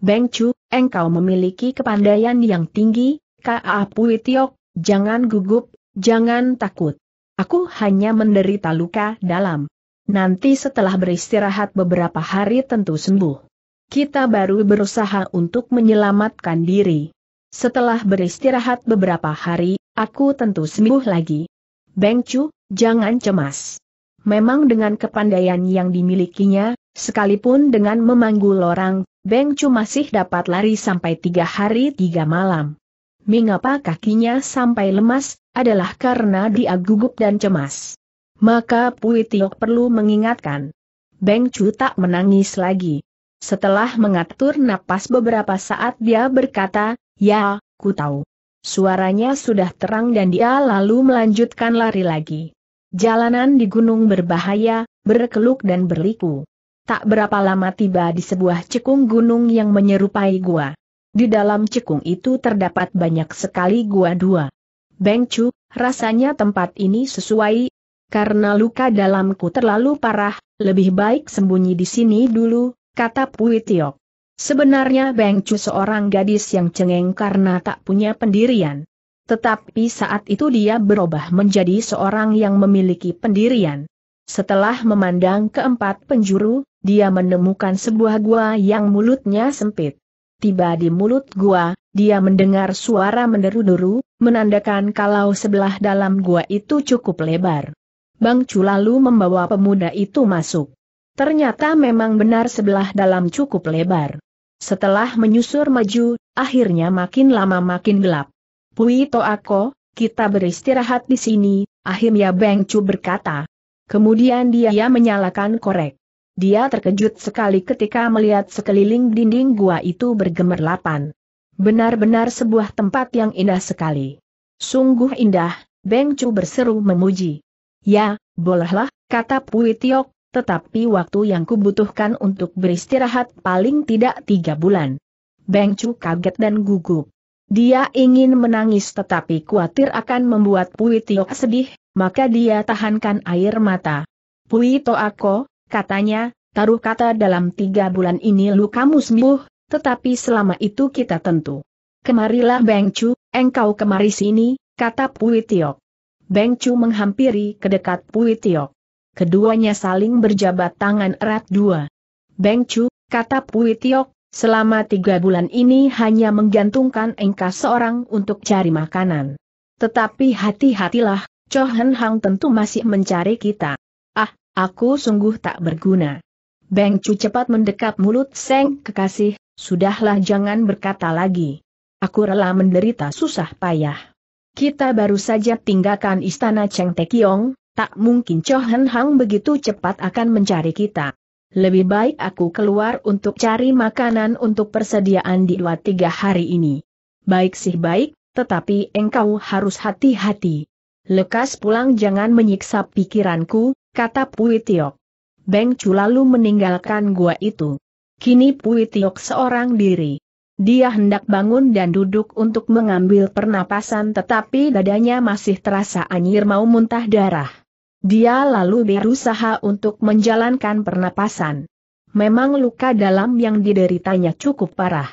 Beng Chu, engkau memiliki kepandaian yang tinggi, K.A. Puitiok, jangan gugup, jangan takut. Aku hanya menderita luka dalam. Nanti setelah beristirahat beberapa hari tentu sembuh. Kita baru berusaha untuk menyelamatkan diri. Setelah beristirahat beberapa hari, aku tentu sembuh lagi. Beng Chu, jangan cemas. Memang dengan kepandaian yang dimilikinya, sekalipun dengan memanggul orang, Beng Chu masih dapat lari sampai tiga hari tiga malam. Mengapa kakinya sampai lemas, adalah karena dia gugup dan cemas. Maka Pui Tiok perlu mengingatkan. Beng Chu tak menangis lagi. Setelah mengatur napas beberapa saat dia berkata, Ya, ku tahu. Suaranya sudah terang dan dia lalu melanjutkan lari lagi. Jalanan di gunung berbahaya, berkeluk dan berliku. Tak berapa lama tiba di sebuah cekung gunung yang menyerupai gua. Di dalam cekung itu terdapat banyak sekali gua dua. Beng Chu, rasanya tempat ini sesuai, karena luka dalamku terlalu parah, lebih baik sembunyi di sini dulu, kata Pui Tiok. Sebenarnya Beng Chu seorang gadis yang cengeng karena tak punya pendirian. Tetapi saat itu dia berubah menjadi seorang yang memiliki pendirian. Setelah memandang keempat penjuru, dia menemukan sebuah gua yang mulutnya sempit. Tiba di mulut gua, dia mendengar suara menderu-deru, menandakan kalau sebelah dalam gua itu cukup lebar. Bang Chu lalu membawa pemuda itu masuk. Ternyata memang benar sebelah dalam cukup lebar. Setelah menyusur maju, akhirnya makin lama makin gelap. Pui Toako, kita beristirahat di sini, akhirnya Beng Chu berkata. Kemudian dia menyalakan korek. Dia terkejut sekali ketika melihat sekeliling dinding gua itu bergemerlapan. Benar-benar sebuah tempat yang indah sekali. Sungguh indah, Beng Chu berseru memuji. Ya, bolehlah, kata Pui Tiok, tetapi waktu yang kubutuhkan untuk beristirahat paling tidak tiga bulan. Beng Chu kaget dan gugup. Dia ingin menangis tetapi khawatir akan membuat Pui Tiok sedih, maka dia tahankan air mata. Pui Toako, katanya, taruh kata dalam tiga bulan ini lukamu sembuh, tetapi selama itu kita tentu. Kemarilah Beng Chu, engkau kemari sini, kata Pui Tiok. Beng Chu menghampiri ke dekat Pui Tiok. Keduanya saling berjabat tangan erat dua. Beng Chu, kata Pui Tiok, Selama tiga bulan ini hanya menggantungkan engkau seorang untuk cari makanan. Tetapi hati-hatilah, Chohan Hang tentu masih mencari kita. Ah, aku sungguh tak berguna. Beng Chu cepat mendekat mulut Seng kekasih, sudahlah jangan berkata lagi. Aku rela menderita susah payah. Kita baru saja tinggalkan istana Cheng Tekiong, tak mungkin Chohan Hang begitu cepat akan mencari kita. Lebih baik aku keluar untuk cari makanan untuk persediaan di dua tiga hari ini. Baik sih baik, tetapi engkau harus hati-hati. Lekas pulang jangan menyiksa pikiranku, kata Pui Tiok. Beng Chu lalu meninggalkan gua itu. Kini Pui Tiok seorang diri. Dia hendak bangun dan duduk untuk mengambil pernapasan tetapi dadanya masih terasa anyir mau muntah darah. Dia lalu berusaha untuk menjalankan pernapasan. Memang luka dalam yang dideritanya cukup parah.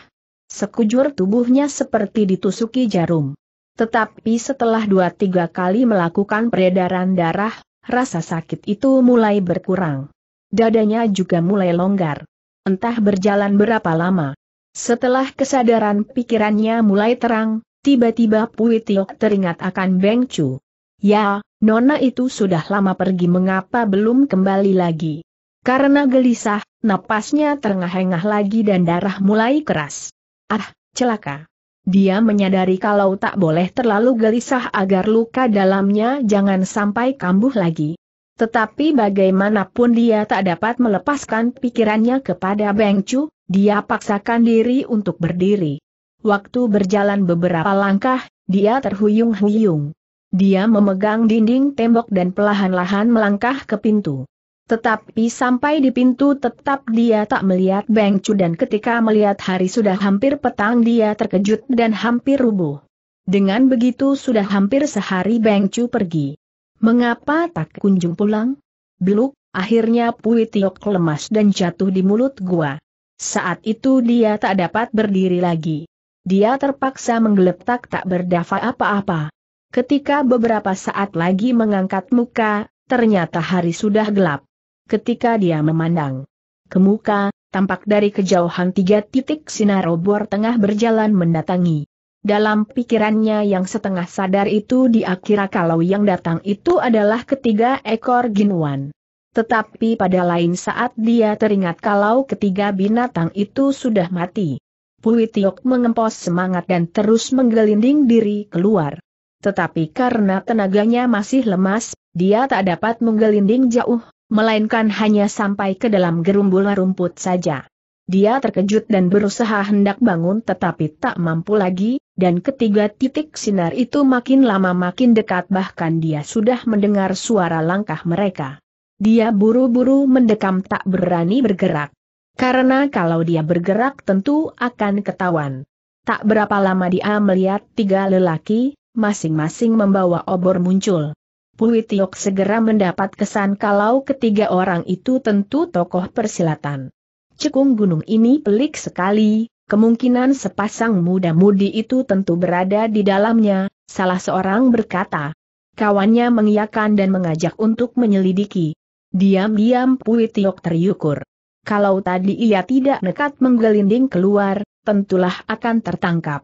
Sekujur tubuhnya seperti ditusuki jarum. Tetapi setelah dua tiga kali melakukan peredaran darah, rasa sakit itu mulai berkurang. Dadanya juga mulai longgar. Entah berjalan berapa lama. Setelah kesadaran pikirannya mulai terang, tiba-tiba Pui Tiok teringat akan Beng Chu. Ya, Nona itu sudah lama pergi mengapa belum kembali lagi. Karena gelisah, napasnya terengah-engah lagi dan darah mulai keras. Ah, celaka. Dia menyadari kalau tak boleh terlalu gelisah agar luka dalamnya jangan sampai kambuh lagi. Tetapi bagaimanapun dia tak dapat melepaskan pikirannya kepada Beng Chu, dia paksakan diri untuk berdiri. Waktu berjalan beberapa langkah, dia terhuyung-huyung. Dia memegang dinding tembok dan pelahan-lahan melangkah ke pintu. Tetapi sampai di pintu tetap dia tak melihat Beng Chu dan ketika melihat hari sudah hampir petang dia terkejut dan hampir rubuh. Dengan begitu sudah hampir sehari Beng Chu pergi. Mengapa tak kunjung pulang? Beluk, akhirnya Pui Tiok lemas dan jatuh di mulut gua. Saat itu dia tak dapat berdiri lagi. Dia terpaksa menggeletak tak berdafa apa-apa. Ketika beberapa saat lagi mengangkat muka, ternyata hari sudah gelap. Ketika dia memandang ke muka, tampak dari kejauhan tiga titik sinar obor tengah berjalan mendatangi. Dalam pikirannya yang setengah sadar itu dia kira kalau yang datang itu adalah ketiga ekor ginuan. Tetapi pada lain saat dia teringat kalau ketiga binatang itu sudah mati. Puitiok mengempos semangat dan terus menggelinding diri keluar. Tetapi karena tenaganya masih lemas, dia tak dapat menggelinding jauh, melainkan hanya sampai ke dalam gerumbul rumput saja. Dia terkejut dan berusaha hendak bangun tetapi tak mampu lagi, dan ketiga titik sinar itu makin lama makin dekat bahkan dia sudah mendengar suara langkah mereka. Dia buru-buru mendekam tak berani bergerak. Karena kalau dia bergerak tentu akan ketahuan. Tak berapa lama dia melihat tiga lelaki, masing-masing membawa obor muncul. Puitiok segera mendapat kesan kalau ketiga orang itu tentu tokoh persilatan. Cekung gunung ini pelik sekali, kemungkinan sepasang muda-mudi itu tentu berada di dalamnya, salah seorang berkata. Kawannya mengiyakan dan mengajak untuk menyelidiki. Diam-diam Pui Tiok teryukur. Kalau tadi ia tidak nekat menggelinding keluar, tentulah akan tertangkap.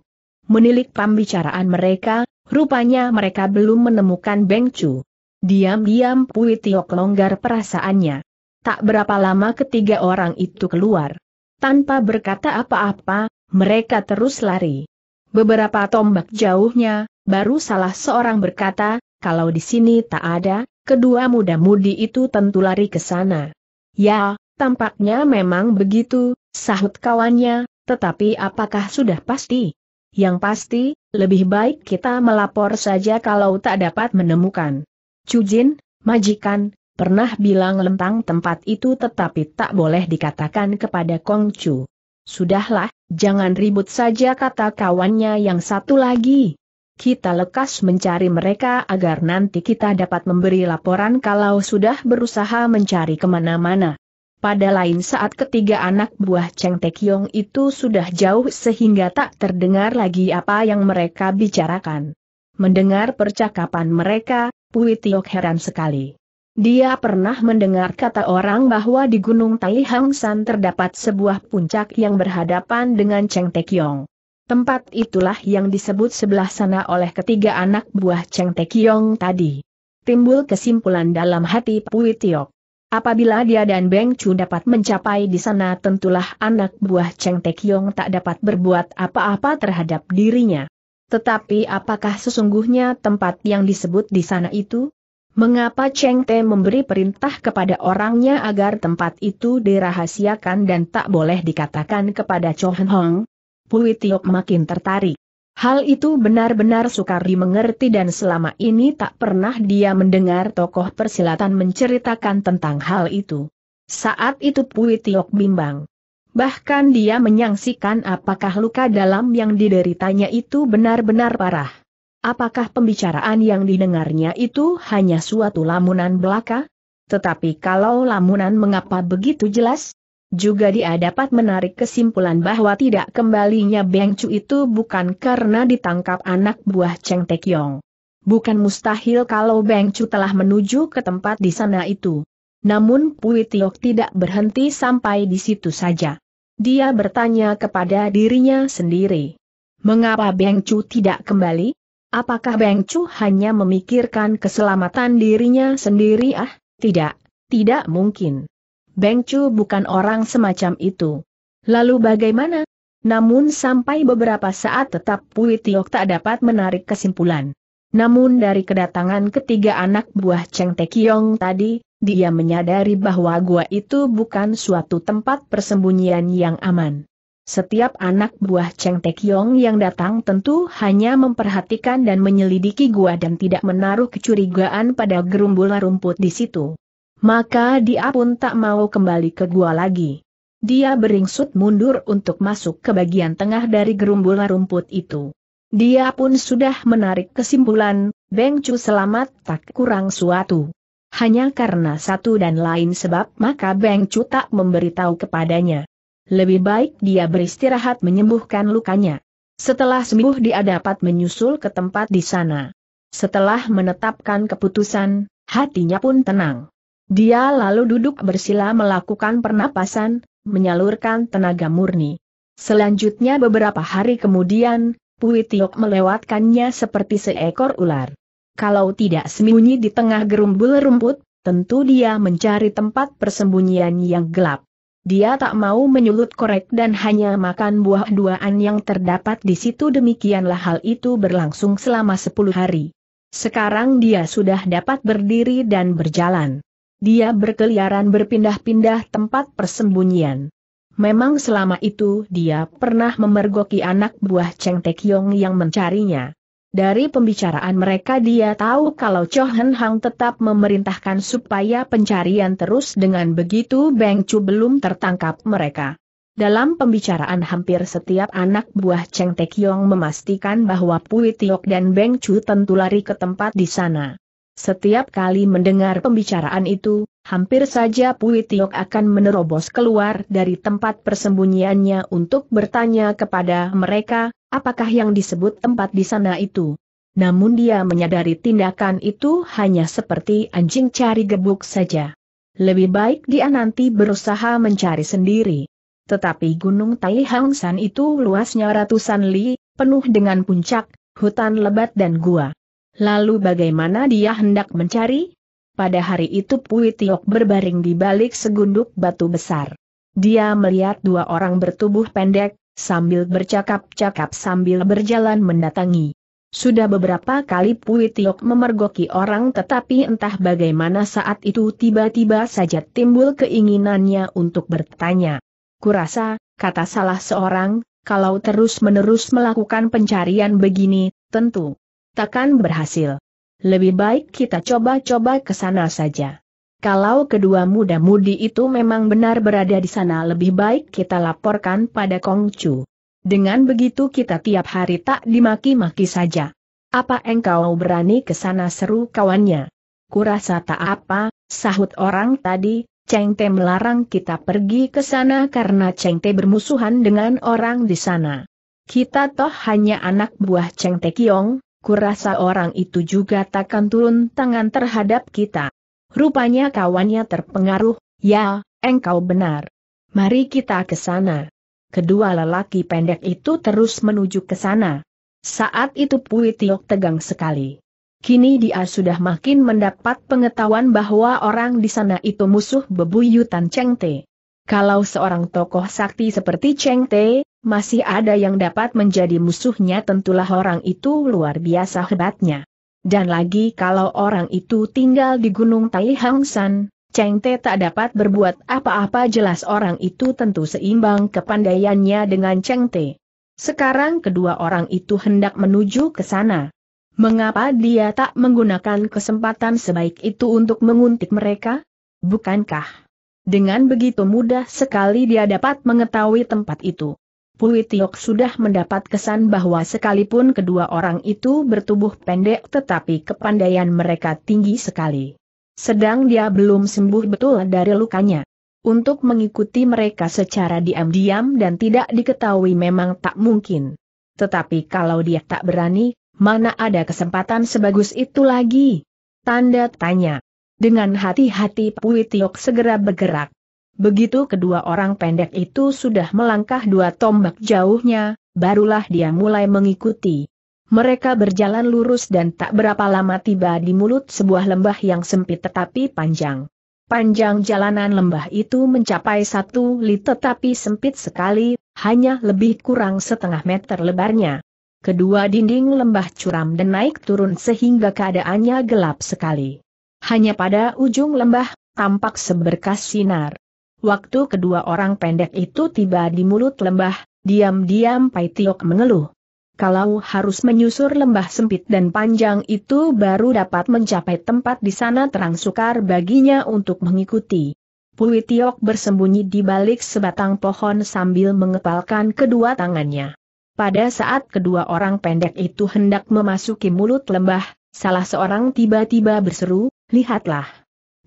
Menilik pembicaraan mereka, rupanya mereka belum menemukan Beng Chu. Diam-diam Pui Tiok longgar perasaannya. Tak berapa lama ketiga orang itu keluar. Tanpa berkata apa-apa, mereka terus lari. Beberapa tombak jauhnya, baru salah seorang berkata, kalau di sini tak ada, kedua muda-mudi itu tentu lari ke sana. Ya, tampaknya memang begitu, sahut kawannya, tetapi apakah sudah pasti? Yang pasti, lebih baik kita melapor saja kalau tak dapat menemukan. Cujin, majikan, pernah bilang lempang tempat itu tetapi tak boleh dikatakan kepada Kong Chu. Sudahlah, jangan ribut saja kata kawannya yang satu lagi. Kita lekas mencari mereka agar nanti kita dapat memberi laporan kalau sudah berusaha mencari ke mana-mana. Pada lain saat ketiga anak buah Cheng Tekiong itu sudah jauh sehingga tak terdengar lagi apa yang mereka bicarakan. Mendengar percakapan mereka, Pui Tiok heran sekali. Dia pernah mendengar kata orang bahwa di Gunung Tai Hang San terdapat sebuah puncak yang berhadapan dengan Cheng Tekiong. Tempat itulah yang disebut sebelah sana oleh ketiga anak buah Cheng Tekiong tadi. Timbul kesimpulan dalam hati Pui Tiok. Apabila dia dan Beng Chu dapat mencapai di sana tentulah anak buah Cheng Tekiong tak dapat berbuat apa-apa terhadap dirinya. Tetapi apakah sesungguhnya tempat yang disebut di sana itu? Mengapa Cheng Te memberi perintah kepada orangnya agar tempat itu dirahasiakan dan tak boleh dikatakan kepada Cho Hong? Pui Tiok makin tertarik. Hal itu benar-benar sukar dimengerti dan selama ini tak pernah dia mendengar tokoh persilatan menceritakan tentang hal itu. Saat itu Pui Tiok bimbang. Bahkan dia menyangsikan apakah luka dalam yang dideritanya itu benar-benar parah. Apakah pembicaraan yang didengarnya itu hanya suatu lamunan belaka? Tetapi kalau lamunan mengapa begitu jelas? Juga dia dapat menarik kesimpulan bahwa tidak kembalinya Beng Chu itu bukan karena ditangkap anak buah Cheng Tekiong. Bukan mustahil kalau Beng Chu telah menuju ke tempat di sana itu. Namun Pui Tiok tidak berhenti sampai di situ saja. Dia bertanya kepada dirinya sendiri. Mengapa Beng Chu tidak kembali? Apakah Beng Chu hanya memikirkan keselamatan dirinya sendiri ah? Tidak, tidak mungkin. Beng Chu bukan orang semacam itu. Lalu bagaimana? Namun sampai beberapa saat tetap Pui Tiok tak dapat menarik kesimpulan. Namun dari kedatangan ketiga anak buah Cheng Tekiong tadi, dia menyadari bahwa gua itu bukan suatu tempat persembunyian yang aman. Setiap anak buah Cheng Tekiong yang datang tentu hanya memperhatikan dan menyelidiki gua dan tidak menaruh kecurigaan pada gerumbulan rumput di situ. Maka dia pun tak mau kembali ke gua lagi. Dia beringsut mundur untuk masuk ke bagian tengah dari gerumbulan rumput itu. Dia pun sudah menarik kesimpulan, Beng Chu selamat tak kurang suatu. Hanya karena satu dan lain sebab maka Beng Chu tak memberitahu kepadanya. Lebih baik dia beristirahat menyembuhkan lukanya. Setelah sembuh dia dapat menyusul ke tempat di sana. Setelah menetapkan keputusan, hatinya pun tenang. Dia lalu duduk bersila melakukan pernapasan, menyalurkan tenaga murni. Selanjutnya beberapa hari kemudian, Pui Tiok melewatkannya seperti seekor ular. Kalau tidak sembunyi di tengah gerumbul rumput, tentu dia mencari tempat persembunyian yang gelap. Dia tak mau menyulut korek dan hanya makan buah-buahan yang terdapat di situ demikianlah hal itu berlangsung selama sepuluh hari. Sekarang dia sudah dapat berdiri dan berjalan. Dia berkeliaran berpindah-pindah tempat persembunyian. Memang selama itu dia pernah memergoki anak buah Cheng Tekiong yang mencarinya. Dari pembicaraan mereka dia tahu kalau Cho Hen Hang tetap memerintahkan supaya pencarian terus dengan begitu Beng Chu belum tertangkap mereka. Dalam pembicaraan hampir setiap anak buah Cheng Tekiong memastikan bahwa Pui Tiok dan Beng Chu tentu lari ke tempat di sana. Setiap kali mendengar pembicaraan itu, hampir saja Pui Tiok akan menerobos keluar dari tempat persembunyiannya untuk bertanya kepada mereka, apakah yang disebut tempat di sana itu. Namun dia menyadari tindakan itu hanya seperti anjing cari gebuk saja. Lebih baik dia nanti berusaha mencari sendiri. Tetapi Gunung Tai Hang San itu luasnya ratusan li, penuh dengan puncak, hutan lebat dan gua. Lalu bagaimana dia hendak mencari? Pada hari itu Pui Tiok berbaring di balik segunduk batu besar. Dia melihat dua orang bertubuh pendek, sambil bercakap-cakap sambil berjalan mendatangi. Sudah beberapa kali Pui Tiok memergoki orang tetapi entah bagaimana saat itu tiba-tiba saja timbul keinginannya untuk bertanya. Kurasa, kata salah seorang, kalau terus-menerus melakukan pencarian begini, tentu takkan berhasil. Lebih baik kita coba-coba ke sana saja. Kalau kedua muda-mudi itu memang benar berada di sana lebih baik kita laporkan pada Kong Chu. Dengan begitu kita tiap hari tak dimaki-maki saja. Apa engkau berani ke sana seru kawannya? Kurasa tak apa, sahut orang tadi, Cheng Te melarang kita pergi ke sana karena Cheng Te bermusuhan dengan orang di sana. Kita toh hanya anak buah Cheng Te Kiong, kurasa orang itu juga takkan turun tangan terhadap kita. Rupanya kawannya terpengaruh, ya, engkau benar. Mari kita ke sana. Kedua lelaki pendek itu terus menuju ke sana. Saat itu Pui Tiok tegang sekali. Kini dia sudah makin mendapat pengetahuan bahwa orang di sana itu musuh bebuyutan Cheng Te. Kalau seorang tokoh sakti seperti Cheng Te, masih ada yang dapat menjadi musuhnya tentulah orang itu luar biasa hebatnya. Dan lagi kalau orang itu tinggal di Gunung Tai Hang San, Cheng Te tak dapat berbuat apa-apa jelas orang itu tentu seimbang kepandaiannya dengan Cheng Te. Sekarang kedua orang itu hendak menuju ke sana. Mengapa dia tak menggunakan kesempatan sebaik itu untuk menguntit mereka? Bukankah? Dengan begitu mudah sekali dia dapat mengetahui tempat itu. Pui Tiok sudah mendapat kesan bahwa sekalipun kedua orang itu bertubuh pendek tetapi kepandaian mereka tinggi sekali. Sedang dia belum sembuh betul dari lukanya. Untuk mengikuti mereka secara diam-diam dan tidak diketahui memang tak mungkin. Tetapi kalau dia tak berani, mana ada kesempatan sebagus itu lagi? Tanda tanya. Dengan hati-hati Pui Tiok segera bergerak. Begitu kedua orang pendek itu sudah melangkah dua tombak jauhnya, barulah dia mulai mengikuti. Mereka berjalan lurus dan tak berapa lama tiba di mulut sebuah lembah yang sempit tetapi panjang. Panjang jalanan lembah itu mencapai satu li tetapi sempit sekali, hanya lebih kurang setengah meter lebarnya. Kedua dinding lembah curam dan naik turun sehingga keadaannya gelap sekali. Hanya pada ujung lembah, tampak seberkas sinar. Waktu kedua orang pendek itu tiba di mulut lembah, diam-diam Pai Tiok mengeluh. Kalau harus menyusur lembah sempit dan panjang itu baru dapat mencapai tempat di sana terang sukar baginya untuk mengikuti. Pui Tiok bersembunyi di balik sebatang pohon sambil mengepalkan kedua tangannya. Pada saat kedua orang pendek itu hendak memasuki mulut lembah, salah seorang tiba-tiba berseru, lihatlah.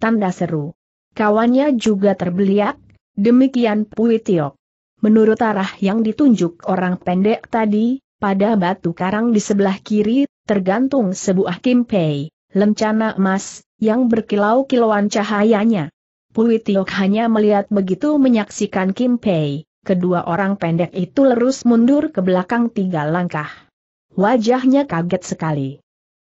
Tanda seru. Kawannya juga terbeliak, demikian Pui Tiok. Menurut arah yang ditunjuk orang pendek tadi, pada batu karang di sebelah kiri, tergantung sebuah kimpei, lencana emas, yang berkilau-kilauan cahayanya. Pui Tiok hanya melihat begitu menyaksikan Kim Pei, kedua orang pendek itu lerus mundur ke belakang tiga langkah. Wajahnya kaget sekali.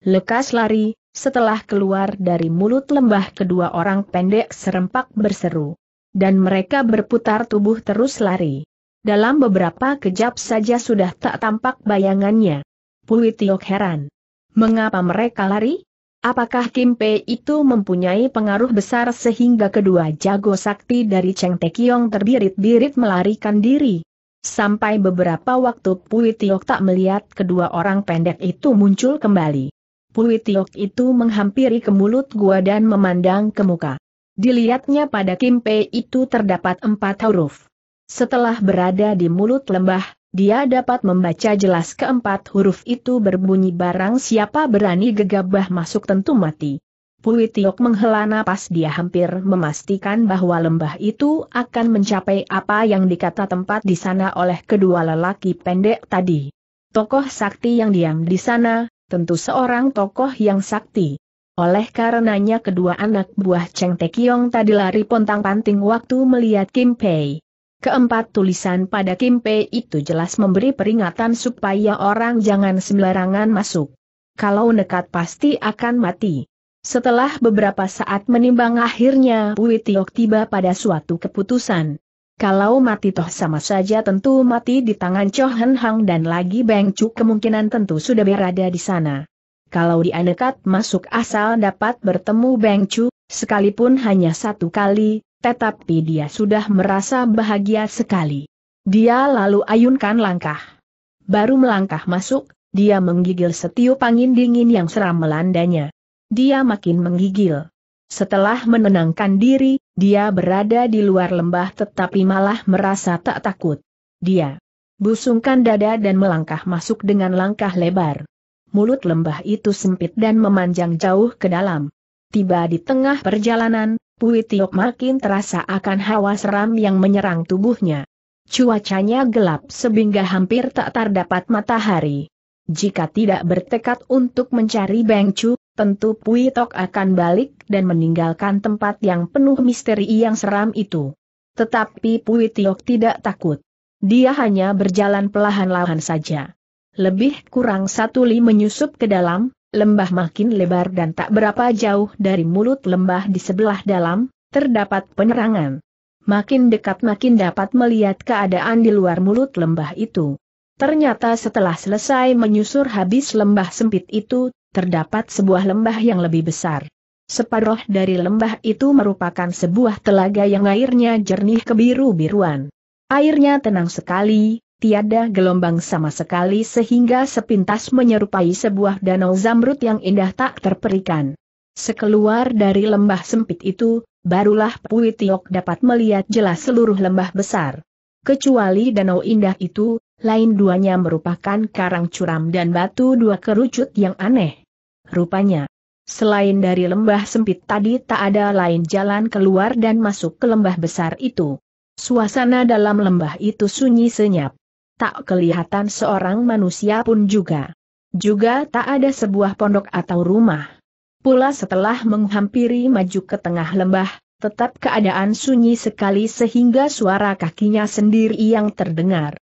Lekas lari, setelah keluar dari mulut lembah kedua orang pendek serempak berseru. Dan mereka berputar tubuh terus lari. Dalam beberapa kejap saja sudah tak tampak bayangannya. Pui Tiok heran. Mengapa mereka lari? Apakah Kim Pei itu mempunyai pengaruh besar sehingga kedua jago sakti dari Cheng Tekiong terbirit-birit melarikan diri? Sampai beberapa waktu Pui Tiok tak melihat kedua orang pendek itu muncul kembali. Pui Tiok itu menghampiri ke mulut gua dan memandang ke muka. Dilihatnya pada Kim Pei itu terdapat empat huruf. Setelah berada di mulut lembah, dia dapat membaca jelas keempat huruf itu berbunyi barang siapa berani gegabah masuk tentu mati. Pui Tiok menghela napas dia hampir memastikan bahwa lembah itu akan mencapai apa yang dikata tempat di sana oleh kedua lelaki pendek tadi. Tokoh sakti yang diam di sana, tentu seorang tokoh yang sakti. Oleh karenanya kedua anak buah Cheng Tekiong tadi lari pontang-panting waktu melihat Kim Pei. Keempat tulisan pada kimpe itu jelas memberi peringatan supaya orang jangan sembarangan masuk. Kalau nekat pasti akan mati. Setelah beberapa saat menimbang akhirnya Pui Tiok tiba pada suatu keputusan. Kalau mati toh sama saja tentu mati di tangan Cho Hen Hang dan lagi Beng Chu kemungkinan tentu sudah berada di sana. Kalau dia nekat masuk asal dapat bertemu Beng Chu, sekalipun hanya satu kali, tetapi dia sudah merasa bahagia sekali. Dia lalu ayunkan langkah. Baru melangkah masuk, dia menggigil setiup angin dingin yang seram melandanya. Dia makin menggigil. Setelah menenangkan diri, dia berada di luar lembah tetapi malah merasa tak takut. Dia busungkan dada dan melangkah masuk dengan langkah lebar. Mulut lembah itu sempit dan memanjang jauh ke dalam. Tiba di tengah perjalanan, Pui Tiok makin terasa akan hawa seram yang menyerang tubuhnya. Cuacanya gelap sehingga hampir tak terdapat matahari. Jika tidak bertekad untuk mencari Beng Chu, tentu Pui Tok akan balik dan meninggalkan tempat yang penuh misteri yang seram itu. Tetapi Pui Tiok tidak takut. Dia hanya berjalan pelahan-lahan saja. Lebih kurang satu li menyusup ke dalam, lembah makin lebar dan tak berapa jauh dari mulut lembah di sebelah dalam, terdapat penerangan. Makin dekat makin dapat melihat keadaan di luar mulut lembah itu. Ternyata setelah selesai menyusur habis lembah sempit itu, terdapat sebuah lembah yang lebih besar. Separuh dari lembah itu merupakan sebuah telaga yang airnya jernih kebiru-biruan. Airnya tenang sekali, tiada gelombang sama sekali sehingga sepintas menyerupai sebuah danau zamrud yang indah tak terperikan. Sekeluar dari lembah sempit itu, barulah Pui Tiok dapat melihat jelas seluruh lembah besar. Kecuali danau indah itu, lain duanya merupakan karang curam dan batu dua kerucut yang aneh. Rupanya, selain dari lembah sempit tadi tak ada lain jalan keluar dan masuk ke lembah besar itu. Suasana dalam lembah itu sunyi senyap tak kelihatan seorang manusia pun juga. Juga tak ada sebuah pondok atau rumah. Pula setelah menghampiri maju ke tengah lembah, tetap keadaan sunyi sekali sehingga suara kakinya sendiri yang terdengar.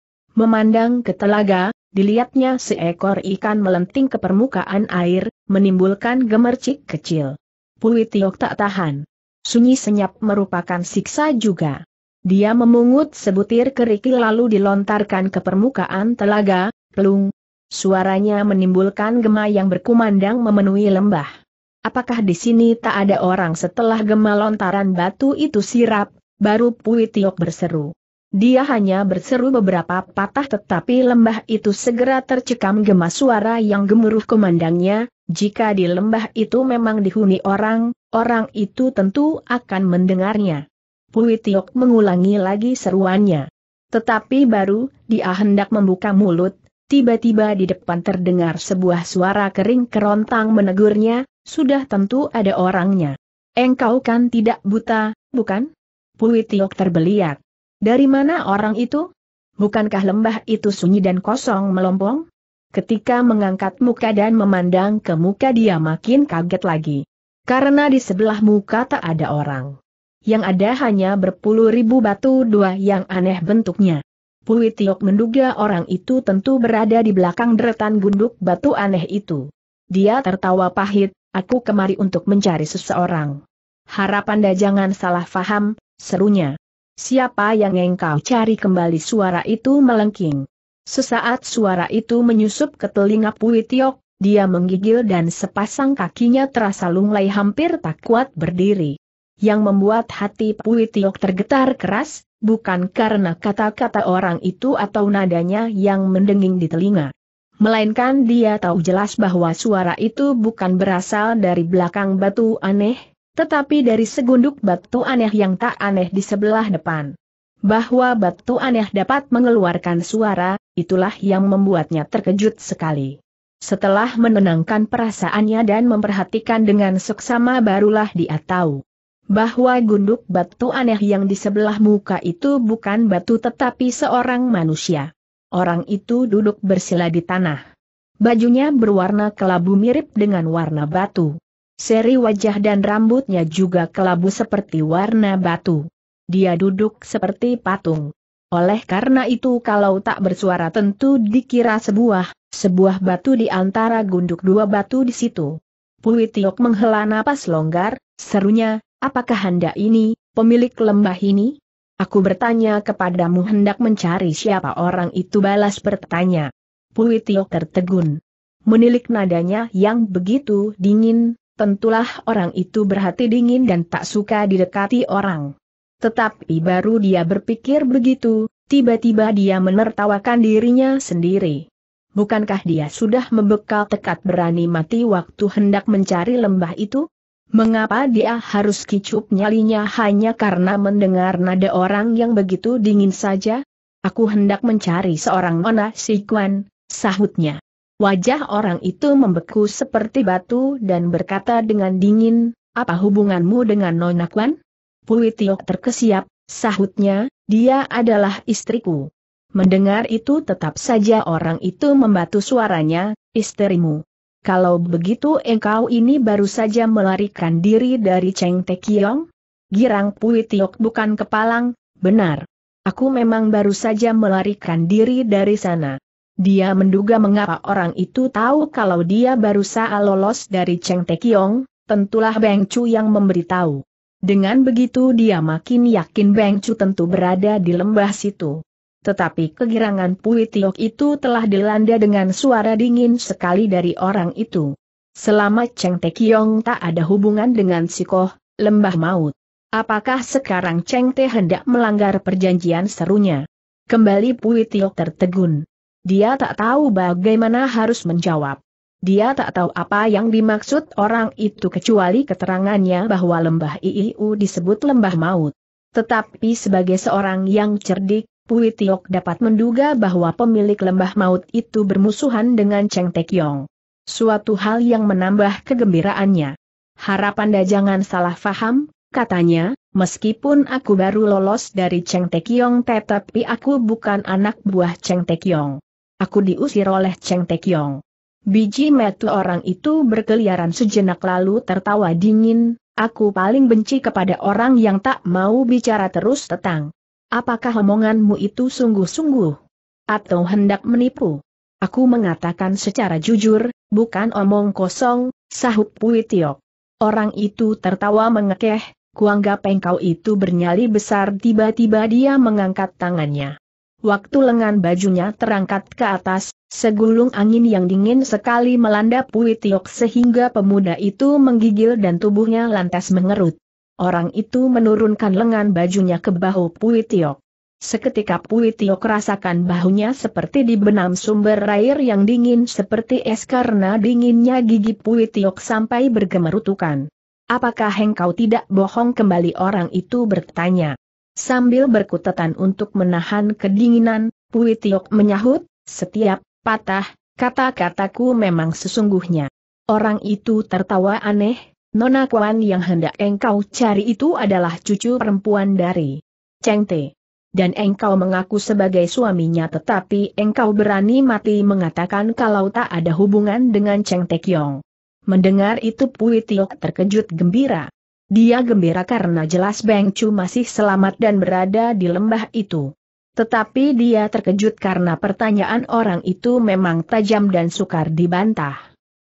Memandang ke telaga, dilihatnya seekor ikan melenting ke permukaan air, menimbulkan gemercik kecil. Pui Tiok tak tahan. Sunyi senyap merupakan siksa juga. Dia memungut sebutir kerikil lalu dilontarkan ke permukaan telaga, pelung. Suaranya menimbulkan gema yang berkumandang memenuhi lembah. apakah di sini tak ada orang setelah gema lontaran batu itu sirap, baru Puitiok berseru. Dia hanya berseru beberapa patah tetapi lembah itu segera tercekam gema suara yang gemuruh komandangnya, jika di lembah itu memang dihuni orang, orang itu tentu akan mendengarnya. Puitiok mengulangi lagi seruannya. Tetapi baru, dia hendak membuka mulut, tiba-tiba di depan terdengar sebuah suara kering kerontang menegurnya, sudah tentu ada orangnya. Engkau kan tidak buta, bukan? Puitiok terbeliak. Dari mana orang itu? Bukankah lembah itu sunyi dan kosong melompong? Ketika mengangkat muka dan memandang ke muka dia makin kaget lagi. Karena di sebelah muka tak ada orang. Yang ada hanya berpuluh ribu batu dua yang aneh bentuknya. Puitiok menduga orang itu tentu berada di belakang deretan gunduk batu aneh itu. Dia tertawa pahit, aku kemari untuk mencari seseorang. Harapan jangan salah faham, serunya. Siapa yang engkau cari kembali suara itu melengking. Sesaat suara itu menyusup ke telinga Puitiok, dia menggigil dan sepasang kakinya terasa lunglai hampir tak kuat berdiri. Yang membuat hati Puitiok tergetar keras, bukan karena kata-kata orang itu atau nadanya yang mendenging di telinga. Melainkan dia tahu jelas bahwa suara itu bukan berasal dari belakang batu aneh, tetapi dari segunduk batu aneh yang tak aneh di sebelah depan. Bahwa batu aneh dapat mengeluarkan suara, itulah yang membuatnya terkejut sekali. Setelah menenangkan perasaannya dan memperhatikan dengan seksama barulah dia tahu bahwa gunduk batu aneh yang di sebelah muka itu bukan batu tetapi seorang manusia. Orang itu duduk bersila di tanah. Bajunya berwarna kelabu mirip dengan warna batu. Seri wajah dan rambutnya juga kelabu seperti warna batu. Dia duduk seperti patung. Oleh karena itu kalau tak bersuara tentu dikira sebuah, sebuah batu di antara gunduk dua batu di situ. Puitiok menghela napas longgar, serunya, apakah Anda ini, pemilik lembah ini? Aku bertanya kepadamu hendak mencari siapa orang itu balas bertanya. Puitiok tertegun. Menilik nadanya yang begitu dingin, tentulah orang itu berhati dingin dan tak suka didekati orang. Tetapi baru dia berpikir begitu, tiba-tiba dia menertawakan dirinya sendiri. Bukankah dia sudah membekal tekad berani mati waktu hendak mencari lembah itu? Mengapa dia harus kicup nyalinya hanya karena mendengar nada orang yang begitu dingin saja? Aku hendak mencari seorang Nona Sikwan, sahutnya. Wajah orang itu membeku seperti batu dan berkata dengan dingin, apa hubunganmu dengan Nona Kwan? Puitiok terkesiap, sahutnya, dia adalah istriku. Mendengar itu tetap saja orang itu membatu suaranya, istrimu. Kalau begitu engkau ini baru saja melarikan diri dari Cheng Tekiong? Girang Puitiok bukan kepalang, benar. Aku memang baru saja melarikan diri dari sana. Dia menduga mengapa orang itu tahu kalau dia baru saja lolos dari Cheng Tekiong, tentulah Beng Chu yang memberitahu. Dengan begitu dia makin yakin Beng Chu tentu berada di lembah situ. Tetapi kegirangan Pui Tiok itu telah dilanda dengan suara dingin sekali dari orang itu. Selama Cheng Tekiong tak ada hubungan dengan Sikoh, lembah maut. Apakah sekarang Cheng Te hendak melanggar perjanjian serunya? Kembali Pui Tiok tertegun. Dia tak tahu bagaimana harus menjawab. Dia tak tahu apa yang dimaksud orang itu kecuali keterangannya bahwa lembah Iiu disebut lembah maut. Tetapi sebagai seorang yang cerdik, Puitiok dapat menduga bahwa pemilik lembah maut itu bermusuhan dengan Cheng Tekyong. Suatu hal yang menambah kegembiraannya. Harapan jangan salah faham, katanya, meskipun aku baru lolos dari Cheng Tekyong tetapi aku bukan anak buah Cheng Tekyong aku diusir oleh Cheng Tekiong. Biji metu orang itu berkeliaran sejenak lalu tertawa dingin, aku paling benci kepada orang yang tak mau bicara terus tetang. Apakah omonganmu itu sungguh-sungguh? Atau hendak menipu? Aku mengatakan secara jujur, bukan omong kosong, sahut Puitiok. Orang itu tertawa mengekeh, kuanggap engkau itu bernyali besar tiba-tiba dia mengangkat tangannya. Waktu lengan bajunya terangkat ke atas, Segulung angin yang dingin sekali melanda Pui Tiok sehingga pemuda itu menggigil dan tubuhnya lantas mengerut. Orang itu menurunkan lengan bajunya ke bahu Pui Tiok. Seketika Pui Tiok rasakan bahunya seperti dibenam sumber air yang dingin seperti es karena dinginnya gigi Pui Tiok sampai bergemerutukan. Apakah engkau tidak bohong kembali orang itu bertanya. Sambil berkutetan untuk menahan kedinginan, Pui Tiok menyahut, setiap patah, kata-kataku memang sesungguhnya. Orang itu tertawa aneh, Nona Kuan yang hendak engkau cari itu adalah cucu perempuan dari Cheng Te. Dan engkau mengaku sebagai suaminya tetapi engkau berani mati mengatakan kalau tak ada hubungan dengan Cheng Te Kiong. Mendengar itu Pui Tiok terkejut gembira. Dia gembira karena jelas Beng Chu masih selamat dan berada di lembah itu. Tetapi dia terkejut karena pertanyaan orang itu memang tajam dan sukar dibantah.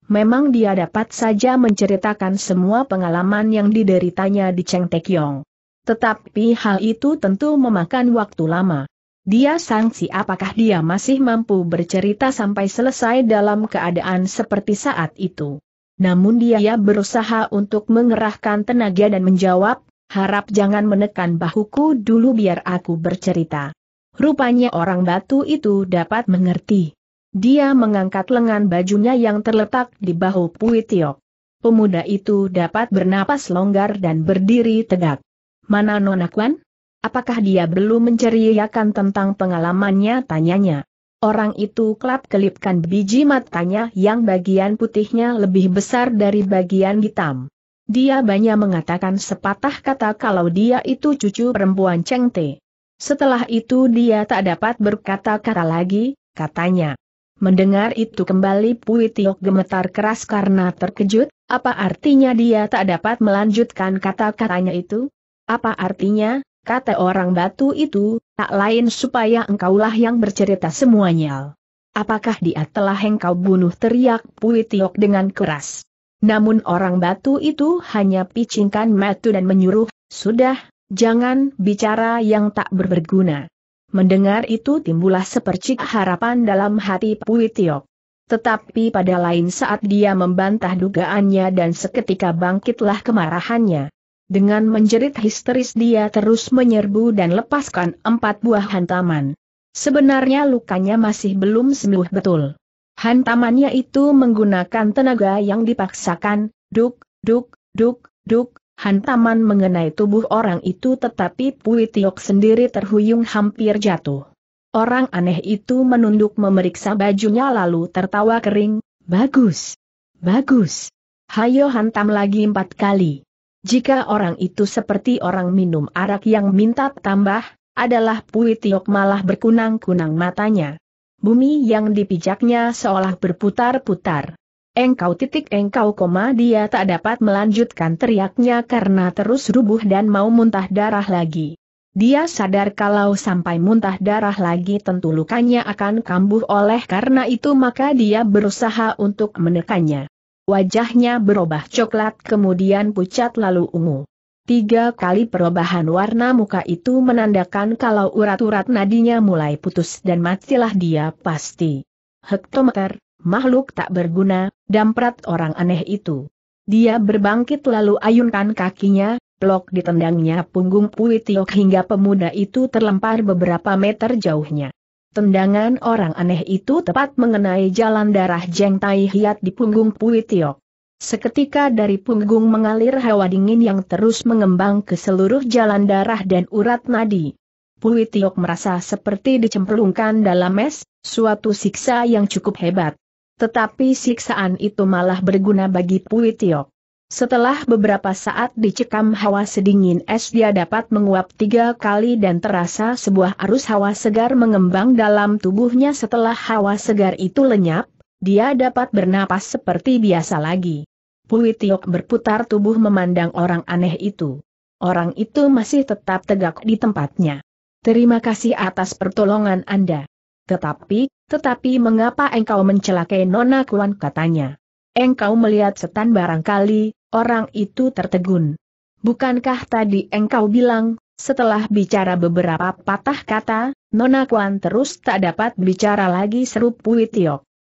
Memang dia dapat saja menceritakan semua pengalaman yang dideritanya di Cheng Tekiong. Tetapi hal itu tentu memakan waktu lama. Dia sangsi apakah dia masih mampu bercerita sampai selesai dalam keadaan seperti saat itu. Namun dia berusaha untuk mengerahkan tenaga dan menjawab, harap jangan menekan bahuku dulu biar aku bercerita. Rupanya orang batu itu dapat mengerti. Dia mengangkat lengan bajunya yang terletak di bahu Pui Tiok. Pemuda itu dapat bernapas longgar dan berdiri tegak. Mana Nona Kwan? Apakah dia belum menceriakan tentang pengalamannya? Tanyanya. Orang itu kelap-kelipkan biji matanya yang bagian putihnya lebih besar dari bagian hitam. Dia banyak mengatakan sepatah kata kalau dia itu cucu perempuan Cheng Te. Setelah itu dia tak dapat berkata-kata lagi, katanya. Mendengar itu kembali Pui Tiok gemetar keras karena terkejut, apa artinya dia tak dapat melanjutkan kata-katanya itu? Apa artinya, kata orang batu itu, tak lain supaya engkaulah yang bercerita semuanya. Apakah dia telah engkau bunuh teriak Pui Tiok dengan keras. Namun orang batu itu hanya picingkan mata dan menyuruh, sudah, Jangan bicara yang tak berberguna. Mendengar itu timbullah sepercik harapan dalam hati Pui Tiok. Tetapi pada lain saat dia membantah dugaannya dan seketika bangkitlah kemarahannya. Dengan menjerit histeris dia terus menyerbu dan lepaskan empat buah hantaman. Sebenarnya lukanya masih belum sembuh betul. Hantamannya itu menggunakan tenaga yang dipaksakan, duk, duk, duk, duk, hantaman mengenai tubuh orang itu tetapi Pui Tiok sendiri terhuyung hampir jatuh. Orang aneh itu menunduk memeriksa bajunya lalu tertawa kering, bagus, bagus. Hayo hantam lagi empat kali. Jika orang itu seperti orang minum arak yang minta tambah, adalah Pui Tiok malah berkunang-kunang matanya. Bumi yang dipijaknya seolah berputar-putar. Engkau titik engkau koma dia tak dapat melanjutkan teriaknya karena terus rubuh dan mau muntah darah lagi. Dia sadar kalau sampai muntah darah lagi tentu lukanya akan kambuh oleh karena itu maka dia berusaha untuk menekannya. Wajahnya berubah coklat kemudian pucat lalu ungu. Tiga kali perubahan warna muka itu menandakan kalau urat-urat nadinya mulai putus dan matilah dia pasti. Hektometer, makhluk tak berguna, damprat orang aneh itu. Dia berbangkit lalu ayunkan kakinya, blok ditendangnya punggung Pui Tiok hingga pemuda itu terlempar beberapa meter jauhnya. Tendangan orang aneh itu tepat mengenai jalan darah Jeng Tai Hiat di punggung Pui Tiok. Seketika dari punggung mengalir hawa dingin yang terus mengembang ke seluruh jalan darah dan urat nadi. Pui Tiok merasa seperti dicemplungkan dalam es, suatu siksa yang cukup hebat. Tetapi siksaan itu malah berguna bagi Pui Tiok. Setelah beberapa saat dicekam hawa sedingin es dia dapat menguap tiga kali dan terasa sebuah arus hawa segar mengembang dalam tubuhnya setelah hawa segar itu lenyap, dia dapat bernapas seperti biasa lagi. Tiok berputar tubuh memandang orang aneh itu. Orang itu masih tetap tegak di tempatnya. Terima kasih atas pertolongan Anda. Tetapi, tetapi mengapa engkau mencelakai Nona Kuan katanya? Engkau melihat setan barangkali, orang itu tertegun. Bukankah tadi engkau bilang, Setelah bicara beberapa patah kata, Nona Kuan terus tak dapat bicara lagi seru Pui.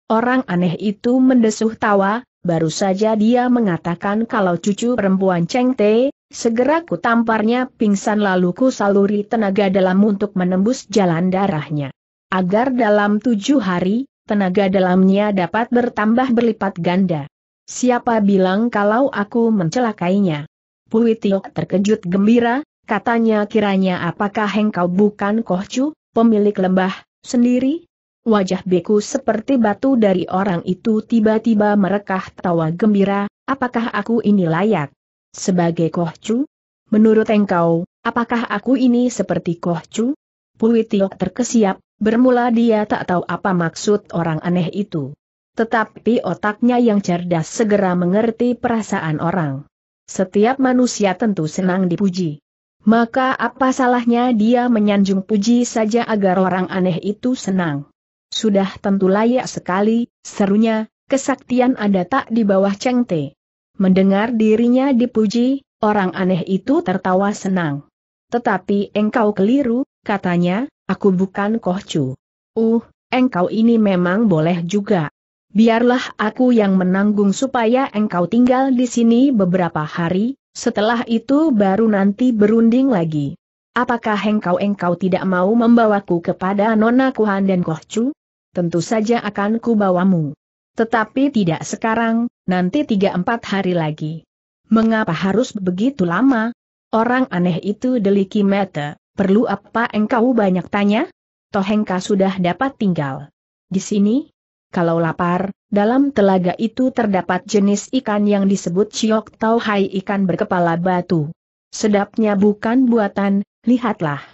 Orang aneh itu mendesuh tawa, baru saja dia mengatakan kalau cucu perempuan Cheng Te, segera ku tamparnya pingsan lalu ku saluri tenaga dalam untuk menembus jalan darahnya. Agar dalam tujuh hari, tenaga dalamnya dapat bertambah berlipat ganda. Siapa bilang kalau aku mencelakainya? Puitiok terkejut gembira, katanya kiranya apakah engkau bukan Kohcu, pemilik lembah, sendiri? Wajah beku seperti batu dari orang itu tiba-tiba merekah tawa gembira, apakah aku ini layak? Sebagai Kohcu? Menurut engkau, apakah aku ini seperti Kohcu? Puitiok terkesiap, Bermula dia tak tahu apa maksud orang aneh itu. Tetapi otaknya yang cerdas segera mengerti perasaan orang. Setiap manusia tentu senang dipuji. Maka apa salahnya dia menyanjung puji saja agar orang aneh itu senang. Sudah tentu layak sekali, serunya, kesaktian Anda tak di bawah Cheng Te. Mendengar dirinya dipuji, orang aneh itu tertawa senang. Tetapi engkau keliru, katanya, aku bukan Kohcu. Uh, engkau ini memang boleh juga. Biarlah aku yang menanggung supaya engkau tinggal di sini beberapa hari, setelah itu baru nanti berunding lagi. Apakah engkau-engkau tidak mau membawaku kepada Nona Kuhan dan Kohcu? Tentu saja akan kubawamu. Tetapi tidak sekarang, nanti tiga empat hari lagi. Mengapa harus begitu lama? Orang aneh itu deliki mata. Perlu apa engkau banyak tanya? Toh engkau sudah dapat tinggal. Di sini? Kalau lapar, dalam telaga itu terdapat jenis ikan yang disebut ciok tau hai ikan berkepala batu. Sedapnya bukan buatan, lihatlah.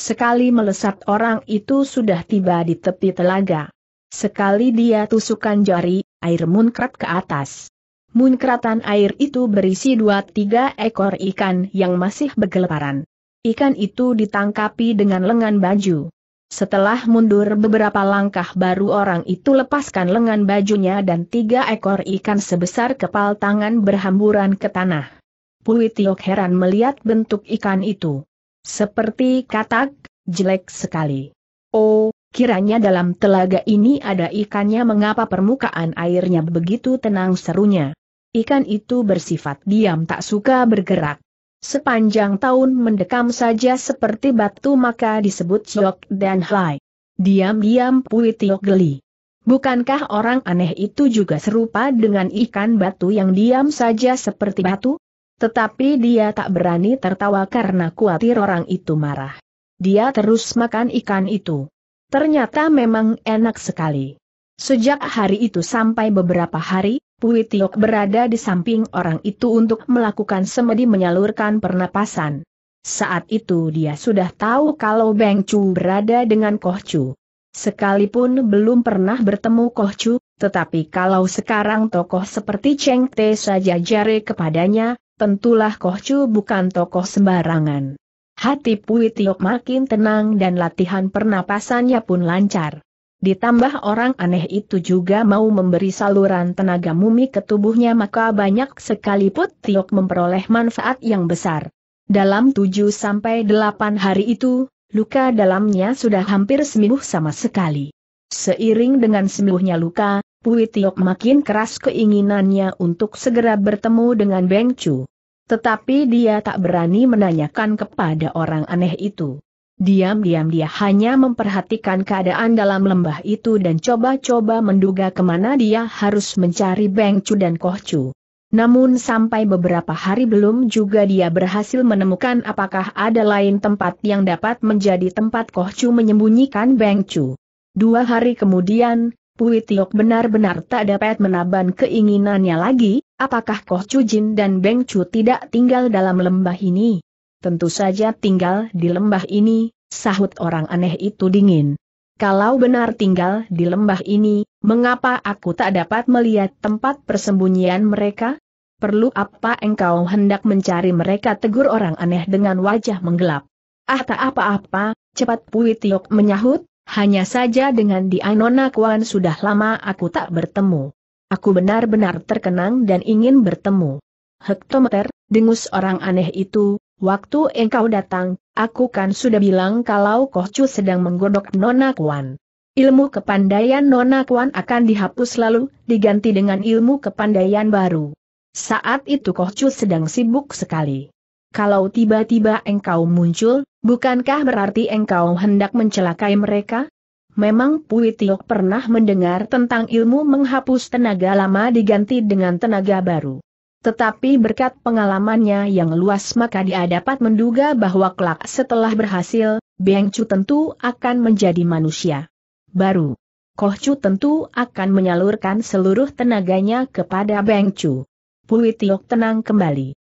Sekali melesat orang itu sudah tiba di tepi telaga. Sekali dia tusukkan jari, air munkrat ke atas. Munkratan air itu berisi dua tiga ekor ikan yang masih bergeleparan. Ikan itu ditangkapi dengan lengan baju. Setelah mundur beberapa langkah baru orang itu lepaskan lengan bajunya dan tiga ekor ikan sebesar kepal tangan berhamburan ke tanah. Puitiok heran melihat bentuk ikan itu. Seperti katak, jelek sekali. Oh, kiranya dalam telaga ini ada ikannya mengapa permukaan airnya begitu tenang serunya. Ikan itu bersifat diam tak suka bergerak. Sepanjang tahun mendekam saja seperti batu maka disebut Siok dan Hai. Diam-diam Pui Tiok geli. Bukankah orang aneh itu juga serupa dengan ikan batu yang diam saja seperti batu? Tetapi dia tak berani tertawa karena khawatir orang itu marah. Dia terus makan ikan itu. Ternyata memang enak sekali. Sejak hari itu sampai beberapa hari, Pui Tiok berada di samping orang itu untuk melakukan semedi menyalurkan pernapasan. Saat itu dia sudah tahu kalau Beng Chu berada dengan Koh Chu. Sekalipun belum pernah bertemu Koh Chu, tetapi kalau sekarang tokoh seperti Cheng Te saja jari kepadanya, tentulah Koh Chu bukan tokoh sembarangan. Hati Pui Tiok makin tenang dan latihan pernapasannya pun lancar. Ditambah orang aneh itu juga mau memberi saluran tenaga mumi ke tubuhnya maka banyak sekali Put Tiok memperoleh manfaat yang besar. Dalam 7 sampai 8 hari itu, luka dalamnya sudah hampir sembuh sama sekali. Seiring dengan sembuhnya luka, Pui Tiok makin keras keinginannya untuk segera bertemu dengan Beng Chu. Tetapi dia tak berani menanyakan kepada orang aneh itu. Diam-diam dia hanya memperhatikan keadaan dalam lembah itu dan coba-coba menduga ke mana dia harus mencari Beng Chu dan Koh Chu. Namun sampai beberapa hari belum juga dia berhasil menemukan apakah ada lain tempat yang dapat menjadi tempat Koh Chu menyembunyikan Beng Chu. Dua hari kemudian, Pui Tiok benar-benar tak dapat menaban keinginannya lagi, apakah Koh Chu Jin dan Beng Chu tidak tinggal dalam lembah ini? Tentu saja tinggal di lembah ini, sahut orang aneh itu dingin. Kalau benar tinggal di lembah ini, mengapa aku tak dapat melihat tempat persembunyian mereka? Perlu apa engkau hendak mencari mereka tegur orang aneh dengan wajah menggelap. Ah tak apa-apa, cepat Pui Tiok menyahut, hanya saja dengan di Anona sudah lama aku tak bertemu. Aku benar-benar terkenang dan ingin bertemu. Hektometer, dengus orang aneh itu, Waktu engkau datang, aku kan sudah bilang kalau Koh Chu sedang menggodok Nona Kuan. Ilmu kepandaian Nona Kuan akan dihapus lalu, diganti dengan ilmu kepandaian baru. Saat itu Koh Chu sedang sibuk sekali. Kalau tiba-tiba engkau muncul, bukankah berarti engkau hendak mencelakai mereka? Memang Pui Tiok pernah mendengar tentang ilmu menghapus tenaga lama diganti dengan tenaga baru. Tetapi berkat pengalamannya yang luas maka dia dapat menduga bahwa kelak setelah berhasil, Beng Chu tentu akan menjadi manusia baru. Koh Chu tentu akan menyalurkan seluruh tenaganya kepada Beng Chu. Pui Tiok tenang kembali.